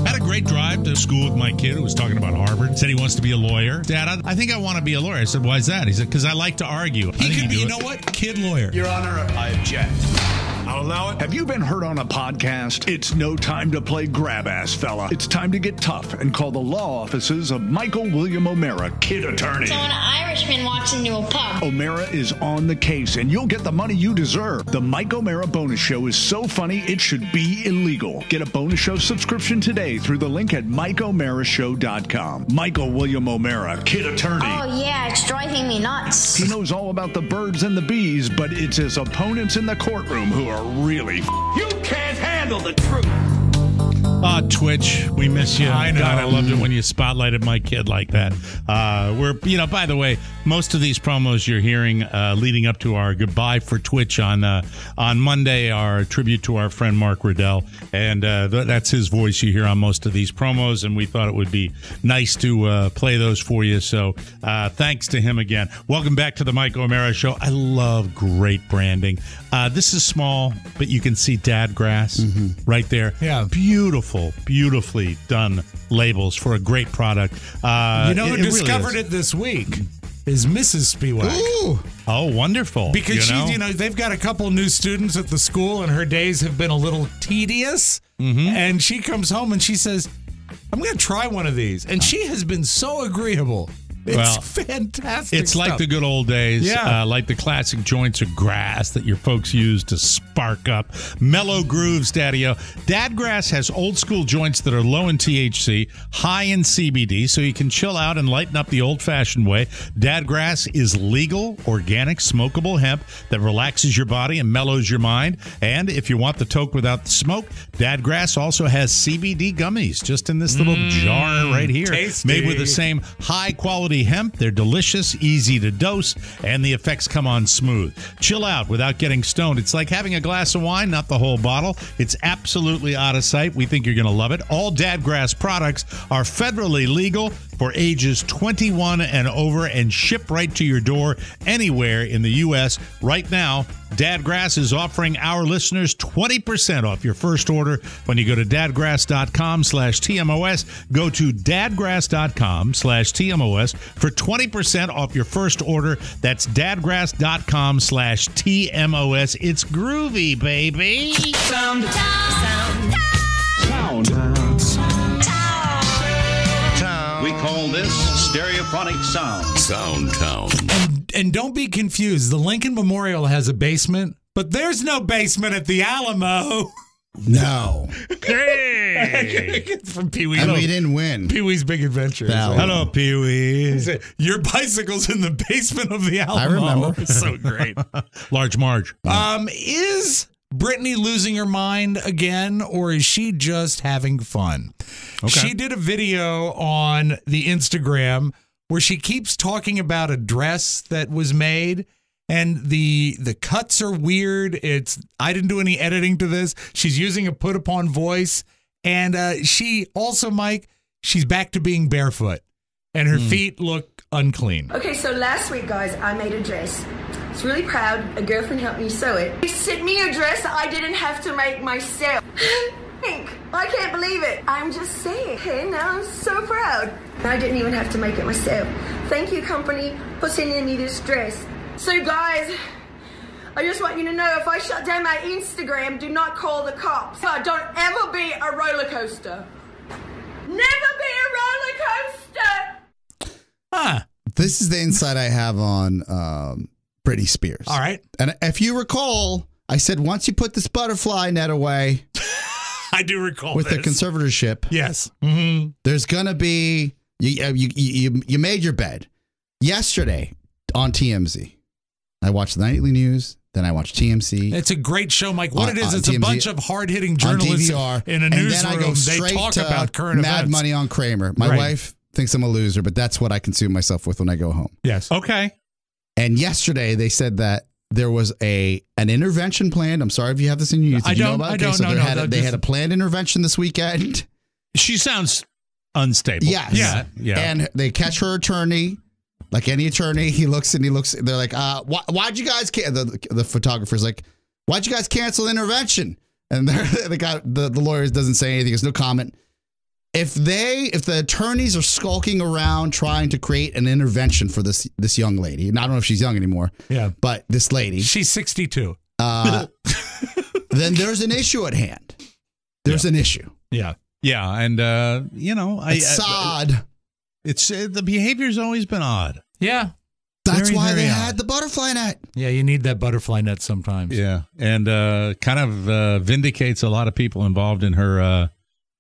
Had a great drive to school with my kid who was talking about Harvard. Said he wants to be a lawyer. Dad, I, I think I want to be a lawyer. I said, why is that? He said, because I like to argue. I think He could be, do you it. know what, kid lawyer. Your Honor, I object. I'll allow it. Have you been heard on a podcast? It's no time to play grab ass, fella. It's time to get tough and call the law offices of Michael William O'Meara, kid attorney. So an Irishman walks into a pub. O'Meara is on the case, and you'll get the money you deserve. The Mike O'Meara bonus show is so funny it should be illegal. Get a bonus show subscription today through the link at MikeO'MearaShow.com. Michael William O'Meara, kid attorney. Oh yeah, it's driving me nuts. He knows all about the birds and the bees, but it's his opponents in the courtroom who are really. F- you can't handle the truth. Ah, Twitch, we miss you. I know. God, I loved it when you spotlighted my kid like that. Uh, we're, you know, by the way, most of these promos you're hearing uh, leading up to our goodbye for Twitch on uh, on Monday, our tribute to our friend Mark Riddell, and uh, th- that's his voice you hear on most of these promos. And we thought it would be nice to uh, play those for you. So uh, thanks to him again. Welcome back to the Mike O'Meara Show. I love great branding. Uh, this is small, but you can see Dad Grass right there. Yeah. beautiful, beautifully done labels for a great product. Uh, you know who it really discovered is. it this week is Mrs. Spewak. Oh, wonderful! Because you know? she's, you know, they've got a couple new students at the school, and her days have been a little tedious. Mm-hmm. And she comes home and she says, "I'm going to try one of these," and she has been so agreeable. It's Well, fantastic. It's like the good old days, Yeah. uh, like the classic joints of grass that your folks use to spark up mellow grooves, Daddy-O. Dad Grass has old school joints that are low in THC, high in CBD, so you can chill out and lighten up the old fashioned way. Dadgrass is legal, organic, smokable hemp that relaxes your body and mellows your mind. And if you want the toke without the smoke, Dadgrass also has CBD gummies just in this little jar right here, tasty. made with the same high quality hemp. They're delicious, easy to dose, and the effects come on smooth. Chill out without getting stoned. It's like having a glass of wine, not the whole bottle. It's absolutely out of sight. We think you're going to love it. All Dadgrass products are federally legal for ages 21 and over and ship right to your door anywhere in the U.S. Right now, Dadgrass is offering our listeners 20% off your first order when you go to dadgrass.com slash TMOS. Go to dadgrass.com slash TMOS for 20% off your first order. That's dadgrass.com slash TMOS. It's groovy, baby. Sound. Sound. Call this stereophonic sound. Sound Town. And, and don't be confused. The Lincoln Memorial has a basement, but there's no basement at the Alamo. No. Hey! (laughs) From Pee Wee. And we didn't win. Pee Wee's Big Adventure. No. Hello, Pee Wee. Your bicycle's in the basement of the Alamo. I remember. It's (laughs) so great. (laughs) Large Marge. um, is Britney losing her mind again, or is she just having fun? Okay. She did a video on the Instagram where she keeps talking about a dress that was made. And the the cuts are weird. It's I didn't do any editing to this. She's using a put upon voice, and uh, she also Mike. She's back to being barefoot, and her feet look unclean. Okay, so last week, guys, I made a dress. I was really proud. A girlfriend helped me sew it. They sent me a dress I didn't have to make myself. (gasps) Pink. I can't believe it. I'm just saying. Now I'm so proud. I didn't even have to make it myself. Thank you, company, for sending me this dress. So, guys, I just want you to know if I shut down my Instagram, do not call the cops. Don't ever be a roller coaster. Never be a roller coaster. Huh. This is the insight I have on um, Britney Spears. All right. And if you recall, I said once you put this butterfly net away (laughs) I do recall with the conservatorship, Yes. Mm-hmm. there's gonna be you, you you you made your bed yesterday on TMZ. I watched the nightly news, then I watched TMC. It's a great show, Mike. What On- it is, on it's a bunch of hard hitting on journalists DVR, in a and newsroom. then I go they straight talk to about current Mad events. Money on Cramer. My Right. wife thinks I'm a loser, but that's what I consume myself with when I go home. Yes. Okay. And yesterday they said that there was a an intervention planned. I'm sorry if you have this in your news. Did I you know don't- about I it? don't so know, they no, had a, they just- had a planned intervention this weekend. She sounds unstable. Yes. Yeah. Yeah. And they catch her attorney Like any attorney, he looks and he looks. They're like, uh, why, "Why'd you guys?" Can-? The the photographer's like, "Why'd you guys cancel intervention?" And (laughs) the guy, the the lawyer doesn't say anything. There's no comment. If they, if the attorneys are skulking around trying to create an intervention for this this young lady, and I don't know if she's young anymore, Yeah. but this lady, She's 62. uh, (laughs) then there's an issue at hand. There's an issue. Yeah. Yeah, and uh, you know, I, It's I- odd. it's uh, the behavior's always been odd. Yeah. That's Very, why very they odd. had the butterfly net. Yeah, you need that butterfly net sometimes. Yeah, and uh, kind of uh, vindicates a lot of people involved in her, uh,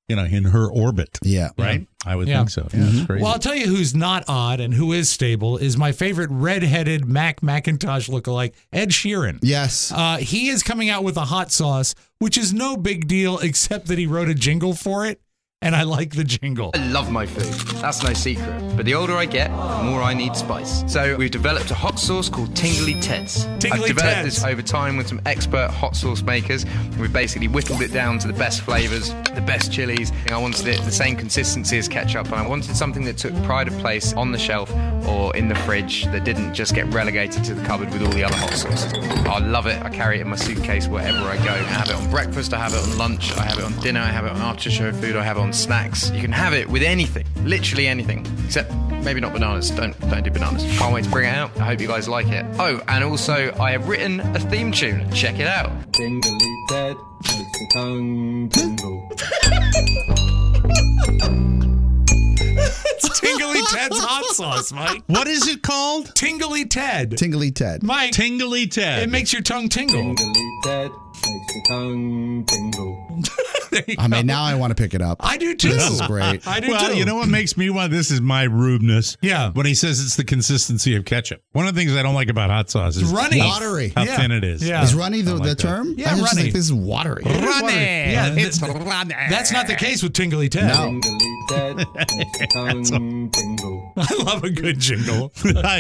you know, in her orbit. Yeah, right. I would Yeah. think so. Yeah, it's crazy. Well, I'll tell you who's not odd and who is stable is my favorite red-headed Mac Macintosh lookalike, Ed Sheeran. Yes. Uh, he is coming out with a hot sauce, which is no big deal (laughs) except that he wrote a jingle for it, and I like the jingle. I love my food. That's no secret. But the older I get, the more I need spice. So we've developed a hot sauce called Tingly Teds. Tingly I've developed Teds. this over time with some expert hot sauce makers. We've basically whittled it down to the best flavors, the best chilies. I wanted it the same consistency as ketchup, and I wanted something that took pride of place on the shelf or in the fridge that didn't just get relegated to the cupboard with all the other hot sauces. I love it. I carry it in my suitcase wherever I go. I have it on breakfast, I have it on lunch, I have it on dinner, I have it on after show food, I have it on snacks. You can have it with anything, literally anything, except maybe not bananas. Don't don't do bananas. Can't wait to bring it out. I hope you guys like it. Oh, and also I have written a theme tune. Check it out. Tingly Ted makes the tongue tingle. it's Tingly Ted's hot sauce, Mike. What is it called? Tingly Ted. Tingly Ted. Mike. Tingly Ted. It makes your tongue tingle. Tingly Ted makes the tongue tingle. (laughs) I mean, now I want to pick it up. I do too. This is great. (laughs) I do well, too. you know what makes me want this is my rudeness. Yeah. When he says it's the consistency of ketchup. One of the things I don't like about hot sauce is It's runny. Watery. How Yeah. thin it is. Yeah. Is runny the, like the term? Yeah, I just runny. think this is watery. Runny. Yeah, it's runny. That's not the case with Tingly Ted. No. Tingly Ted makes the (laughs) tingle. I love a good jingle.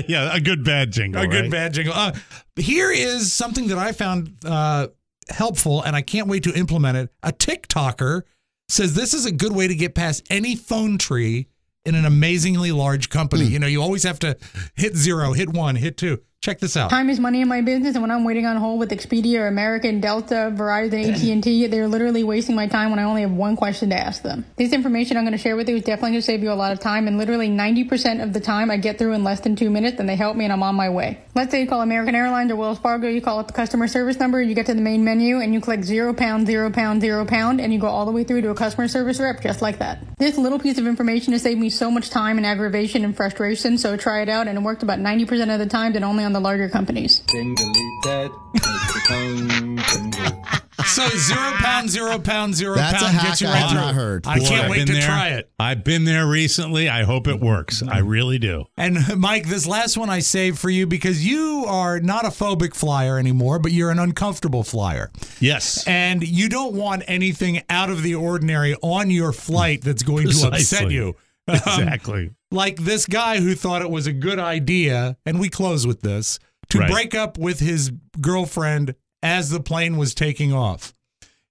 yeah, a good bad jingle. a good bad jingle. Uh, here is something that I found uh, helpful, and I can't wait to implement it. A TikToker says this is a good way to get past any phone tree in an amazingly large company. Hmm. You know, you always have to hit zero, hit one, hit two. Check this out. Time is money in my business, and when I'm waiting on hold with Expedia or American, Delta, Verizon, (clears throat) AT&T, they're literally wasting my time when I only have one question to ask them. This information I'm going to share with you is definitely going to save you a lot of time, and literally 90% of the time I get through in less than two minutes, and they help me, and I'm on my way. Let's say you call American Airlines or Wells Fargo, you call up the customer service number, you get to the main menu, and you click zero pound, zero pound, zero pound, and you go all the way through to a customer service rep just like that. This little piece of information has saved me so much time and aggravation and frustration, so try it out, and it worked about 90% of the time and only on the larger companies. Tingly Ted makes the tongue tingle. So zero pound, zero pound, zero That's a pound hack gets you I right have through. heard. I Boy, can't I've wait been to there. try it. I've been there recently. I hope it works. I really do. And Mike, this last one I saved for you because you are not a phobic flyer anymore, but you're an uncomfortable flyer. Yes. And you don't want anything out of the ordinary on your flight that's going to upset Precisely. you. Um, Exactly. Like this guy who thought it was a good idea, and we close with this, to Right. break up with his girlfriend as the plane was taking off.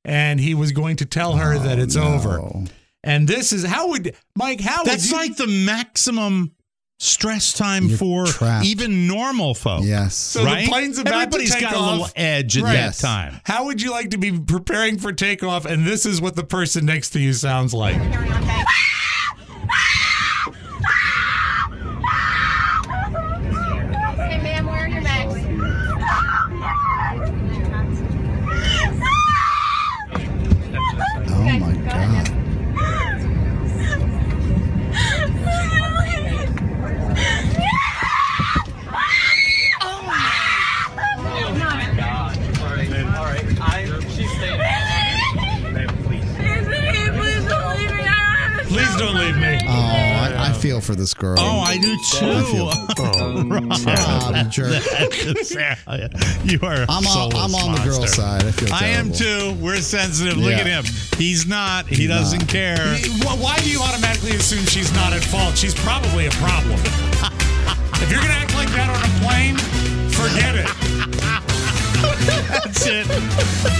And he was going to tell her oh, that it's over. And this is how would Mike, how That's would you, like the maximum stress time for trapped. even normal folks. Yes. So right? the plane's about Everybody's to take got off. a little edge at Right. that time. How would you like to be preparing for takeoff? And this is what the person next to you sounds like. Feel for this girl. Oh, I do I feel. (laughs) too. Oh, Rob, you jerk. you are. I'm a on, I'm soulless on the girl's monster. side. I feel I am too. We're sensitive. Look Yeah. at him. He's not. He He's doesn't not. care. Wh- Why do you automatically assume she's not at fault? She's probably a problem. (laughs) if you're going to act like that on a plane, forget it. (laughs) That's it.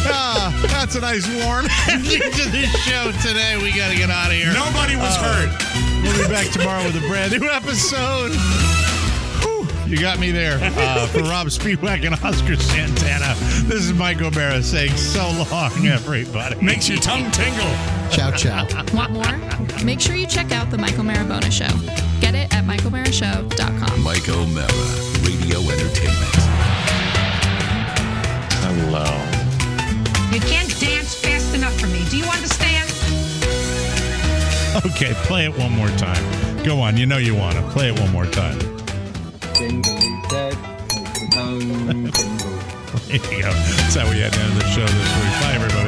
Ah, that's a nice warm (laughs) ending to this show today. We got to get out of here. Nobody was hurt. We'll be back tomorrow with a brand new episode. You got me there. Uh, for Rob Spewak and Oscar Santana, this is Mike O'Meara saying so long, everybody. Makes your tongue tingle. Ciao, ciao. (laughs) Want more? Make sure you check out the Michael Marabona Show. Get it at MikeO'MearaShow.com. Mike O'Meara, Radio Entertainment. Hello. You can't dance fast enough for me. Do you understand? Okay, play it one more time. Go on. You know you want to. Play it one more time. (laughs) There you go. That's how we had to end the show this week. Bye, everybody.